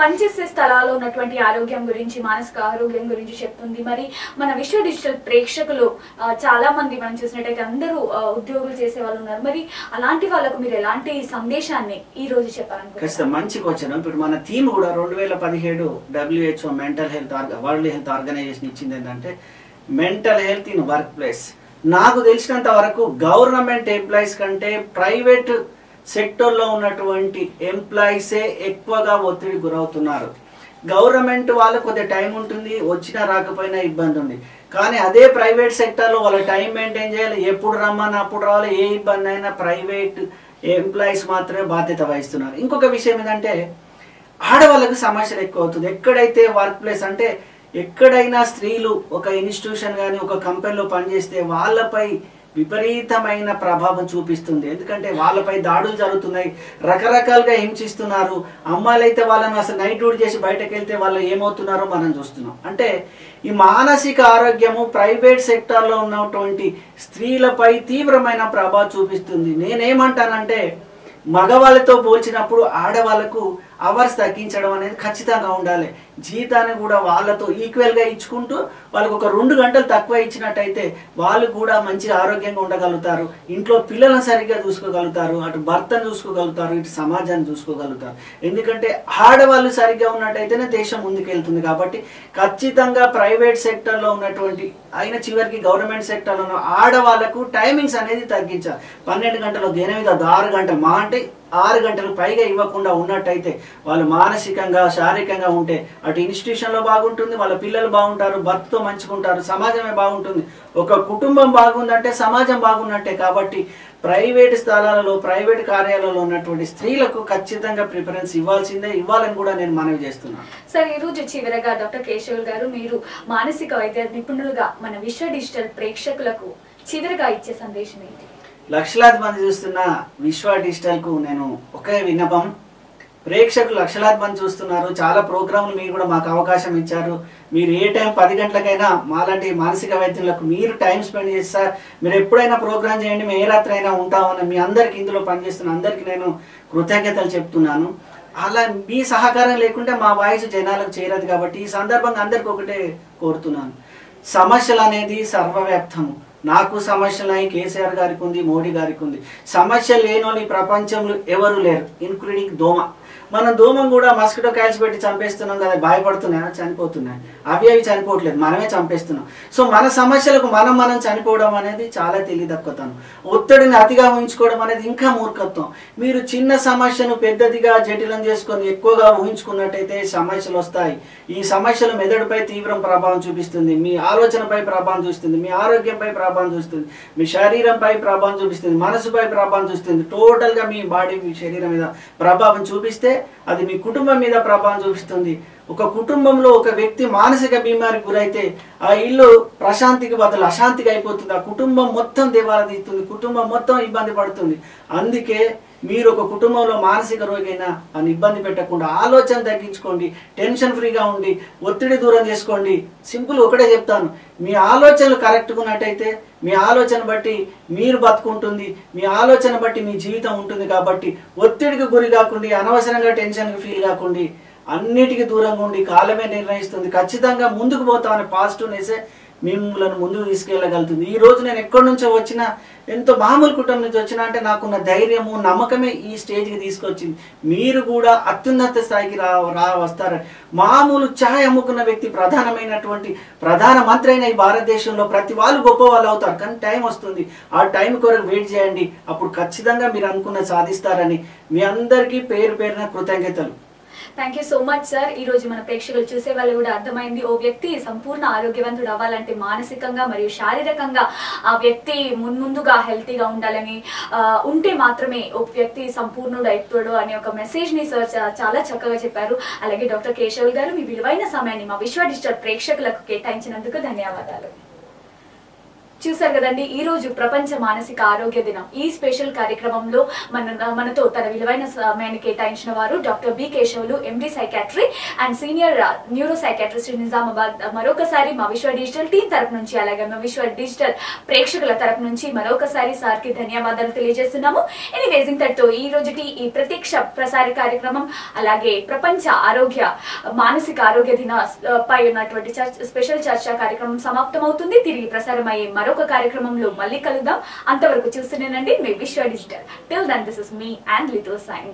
పనిచేసే స్థలాల్లో ఉన్నటువంటి ఆరోగ్యం గురించి మానసిక ఆరోగ్యం గురించి చెప్తుంది. మరి మన విశ్వ డిజిటల్ ప్రేక్షకులు చాలా మంది మనం చూసినట్టయితే అందరూ ఉద్యోగులు చేసే వాళ్ళు ఉన్నారు. మరి అలాంటి వాళ్ళకు మీరు ఎలాంటి సందేశాన్ని ఈ రోజు చెప్పాలనుకుంటున్నారు? మంచి క్వశ్చన్ ఇప్పుడు మన థీమ్ కూడా రెండు వేల పదిహేడు WHO mental health world health organisation ఇచ్చింది ఏంటంటే mental health in work place. నాకు తెలిసినంత వరకు గవర్నమెంట్ ఎంప్లాయీస్ కంటే ప్రైవేట్ సెక్టర్లో ఉన్నటువంటి ఎంప్లాయీసే ఎక్కువగా ఒత్తిడి గురవుతున్నారు. గవర్నమెంట్ వాళ్ళకు కొద్దిగా టైం ఉంటుంది వచ్చినా రాకపోయినా ఇబ్బంది ఉంది. కానీ అదే ప్రైవేట్ సెక్టర్లో వాళ్ళ టైం మెయింటైన్ చేయాలి ఎప్పుడు రమ్మని అప్పుడు రావాలి ఏ ఇబ్బంది అయినా ప్రైవేట్ ఎంప్లాయీస్ మాత్రమే బాధ్యత వహిస్తున్నారు. ఇంకొక విషయం ఏంటంటే ఆడవాళ్ళకు సమస్యలు ఎక్కువ అవుతుంది. ఎక్కడైతే వర్క్ ప్లేస్ అంటే ఎక్కడైనా స్త్రీలు ఒక ఇన్స్టిట్యూషన్ కానీ ఒక కంపెనీలో పనిచేస్తే వాళ్ళపై విపరీతమైన ప్రభావం చూపిస్తుంది. ఎందుకంటే వాళ్ళపై దాడులు జరుగుతున్నాయి. రకరకాలుగా హింసిస్తున్నారు. అమ్మాయిలైతే వాళ్ళని అసలు నైట్ డ్యూటీ చేసి బయటకు వెళ్తే వాళ్ళు ఏమవుతున్నారో మనం చూస్తున్నాం. అంటే ఈ మానసిక ఆరోగ్యము ప్రైవేట్ సెక్టార్లో ఉన్నటువంటి స్త్రీలపై తీవ్రమైన ప్రభావం చూపిస్తుంది. నేనేమంటానంటే మగవాళ్ళతో పోల్చినప్పుడు ఆడవాళ్ళకు అవర్స్ తగ్గించడం అనేది ఖచ్చితంగా ఉండాలి. జీతాన్ని కూడా వాళ్ళతో ఈక్వల్గా ఇచ్చుకుంటూ వాళ్ళకు ఒక రెండు గంటలు తక్కువ ఇచ్చినట్టయితే వాళ్ళు కూడా మంచిగా ఆరోగ్యంగా ఉండగలుగుతారు. ఇంట్లో పిల్లలను సరిగ్గా చూసుకోగలుగుతారు. అటు భర్తను చూసుకోగలుగుతారు. ఇటు సమాజాన్ని చూసుకోగలుగుతారు. ఎందుకంటే ఆడవాళ్ళు సరిగ్గా ఉన్నట్టయితేనే దేశం ముందుకెళ్తుంది కాబట్టి ఖచ్చితంగా ప్రైవేట్ సెక్టర్లో ఉన్నటువంటి అయిన చివరికి గవర్నమెంట్ సెక్టర్లో ఆడవాళ్ళకు ఆడవాళ్ళకు టైమింగ్స్ అనేది తగ్గించాలి. పన్నెండు గంటలకు ఎనిమిది ఆరు గంటలు మా అంటే ఆరు గంటలు పైగా ఇవ్వకుండా ఉన్నట్టయితే వాళ్ళు మానసికంగా శారీరకంగా ఉంటే అటు ఇన్స్టిట్యూషన్లో బాగుంటుంది వాళ్ళ పిల్లలు బాగుంటారు భర్తతో మంచుకుంటారు సమాజమే బాగుంటుంది. ఒక కుటుంబం బాగుందంటే సమాజం బాగున్నట్టే కాబట్టి ప్రైవేట్ స్థలాలలో ప్రైవేట్ కార్యాలయంలో ఉన్నటువంటి స్త్రీలకు ఖచ్చితంగా ప్రిఫరెన్స్ ఇవ్వాల్సిందే. ఇవ్వాలని కూడా నేను మనవి చేస్తున్నాను. సార్ ఈ రోజు చివరగా డాక్టర్ కేశవ్ గారు మీరు మానసిక వైద్య నిపుణులుగా మన విశ్వ డిజిటల్ ప్రేక్షకులకు చివరిగా ఇచ్చే సందేశం ఏంటి? లక్షలాది మంది చూస్తున్న విశ్వ డిజిటల్కు నేను ఒకే విన్నపం. ప్రేక్షకులు లక్షలాది మంది చూస్తున్నారు. చాలా ప్రోగ్రాంలు మీరు కూడా మాకు అవకాశం ఇచ్చారు. మీరు ఏ టైం పది గంటలకైనా మాలాంటి మానసిక వైద్యులకు మీరు టైం స్పెండ్ చేసి సార్ మీరు ఎప్పుడైనా ప్రోగ్రామ్ చేయండి మేము ఏ రాత్రి అయినా ఉంటామని మీ అందరికి ఇందులో పనిచేస్తున్న అందరికీ నేను కృతజ్ఞతలు చెప్తున్నాను. అలా మీ సహకారం లేకుంటే మా వాయిస్ జనాలకు చేరదు కాబట్టి ఈ సందర్భంగా అందరికి ఒకటే కోరుతున్నాను. సమస్యలు అనేది సర్వవ్యాప్తము. నాకు సమస్యలు అయి కేసీఆర్ గారికి ఉంది మోడీ గారికి ఉంది సమస్య లేనోని ప్రపంచంలో ఎవరు లేరు ఇన్క్లూడింగ్ దోమ. మనం దోమం కూడా మస్కిటో కాయల్స్ పెట్టి చంపేస్తున్నాం కదా భయపడుతున్నాయా? చనిపోతున్నాయి? అవి అవి చనిపోవట్లేదు. మనమే చంపేస్తున్నాం. సో మన సమస్యలకు మనం మనం చనిపోవడం అనేది చాలా తెలియదక్కుతాను ఒత్తిడిని అతిగా ఊహించుకోవడం అనేది ఇంకా మూర్ఖత్వం. మీరు చిన్న సమస్యను పెద్దదిగా జటిలం చేసుకొని ఎక్కువగా ఊహించుకున్నట్టయితే సమస్యలు వస్తాయి. ఈ సమస్యలు మెదడుపై తీవ్రం ప్రభావం చూపిస్తుంది. మీ ఆలోచనపై ప్రభావం చూస్తుంది మీ ఆరోగ్యంపై ప్రభావం చూస్తుంది మీ శరీరంపై ప్రభావం చూపిస్తుంది. మనసుపై ప్రభావం చూస్తుంది టోటల్గా మీ బాడీ మీ శరీరం మీద ప్రభావం చూపిస్తే అది మీ కుటుంబం మీద ప్రభావం చూపిస్తుంది. ఒక కుటుంబంలో ఒక వ్యక్తి మానసిక బీమారికి గురైతే ఆ ఇల్లు ప్రశాంతికి బదులు అశాంతికి అయిపోతుంది. ఆ కుటుంబం మొత్తం దివాలా తీస్తుంది. కుటుంబం మొత్తం ఇబ్బంది పడుతుంది. అందుకే మీరు ఒక కుటుంబంలో మానసిక రోగైనా అని ఇబ్బంది పెట్టకుండా ఆలోచన తగ్గించుకోండి టెన్షన్ ఫ్రీగా ఉండి ఒత్తిడి దూరం చేసుకోండి. సింపుల్ ఒకటే చెప్తాను. మీ ఆలోచనలు కరెక్ట్గా ఉన్నట్టయితే మీ ఆలోచన బట్టి మీరు బతుకుంటుంది మీ ఆలోచన బట్టి మీ జీవితం ఉంటుంది కాబట్టి ఒత్తిడికి గురి కాకుండా అనవసరంగా టెన్షన్కి ఫీల్ కాకుండా అన్నిటికీ దూరంగా ఉండి కాలమే నిర్ణయిస్తుంది. ఖచ్చితంగా ముందుకు పోతామనే పాజిటివ్నెసే మిమ్మల్ని ముందుకు తీసుకెళ్ళగలుగుతుంది. ఈ రోజు నేను ఎక్కడి నుంచో వచ్చిన ఎంతో మామూలు కుటుంబం నుంచి వచ్చిన అంటే నాకున్న ధైర్యము నమ్మకమే ఈ స్టేజ్కి తీసుకొచ్చింది. మీరు కూడా అత్యున్నత స్థాయికి రా రా వస్తారు. మామూలు ఛాయ్ అమ్ముకున్న వ్యక్తి ప్రధానమైనటువంటి ప్రధానమంత్రి అయిన ఈ భారతదేశంలో ప్రతి వాళ్ళు గొప్ప వాళ్ళు అవుతారు. కానీ టైం వస్తుంది. ఆ టైం కొరకు వెయిట్ చేయండి. అప్పుడు ఖచ్చితంగా మీరు అనుకున్న సాధిస్తారని మీ అందరికీ పేరు పేరున కృతజ్ఞతలు. Thank you so much sir ఈ రోజు మన ప్రేక్షకులు చూసే వాళ్ళు కూడా అర్థమైంది. ఓ వ్యక్తి సంపూర్ణ ఆరోగ్యవంతుడు అవ్వాలంటే మానసికంగా మరియు శారీరకంగా ఆ వ్యక్తి మున్ముందుగా హెల్తీగా ఉండాలని ఉంటే మాత్రమే ఓ వ్యక్తి సంపూర్ణుడు అయిపోడు అనే ఒక మెసేజ్ని సార్ చాలా చక్కగా చెప్పారు. అలాగే డాక్టర్ కేశవ్ గారు మీ విలువైన సమయాన్ని మా విశ్వ డిజిటల్ ప్రేక్షకులకు కేటాయించినందుకు ధన్యవాదాలు. చూసారు కదండి ఈ రోజు ప్రపంచ మానసిక ఆరోగ్య దినం. ఈ స్పెషల్ కార్యక్రమంలో మన మనతో తన విలువైన సమయాన్ని కేటాయించిన వారు doctor B Keshavulu MD psychiatry and senior neuro psychiatrist Nizamabad మరొకసారి మా విశ్వ డిజిటల్ టీం తరపు నుంచి అలాగే మా విశ్వ డిజిటల్ ప్రేక్షకుల తరపు నుంచి మరొకసారి సార్కి ధన్యవాదాలు తెలియజేస్తున్నాము. ఎనీవేస్ ఇంతటితో ఈ రోజుటి ఈ ప్రత్యక్ష ప్రసార కార్యక్రమం అలాగే ప్రపంచ ఆరోగ్య మానసిక ఆరోగ్య దిన పై ఉన్నటువంటి స్పెషల్ చర్చా కార్యక్రమం సమాప్తమవుతుంది. తిరిగి ప్రసారం అయ్యే మరొక కార్యక్రమంలో మళ్ళీ కలుద్దాం. అంతవరకు చూస్తూనేనండి. మీ Vishwa digital. Till then this is me and లితో sign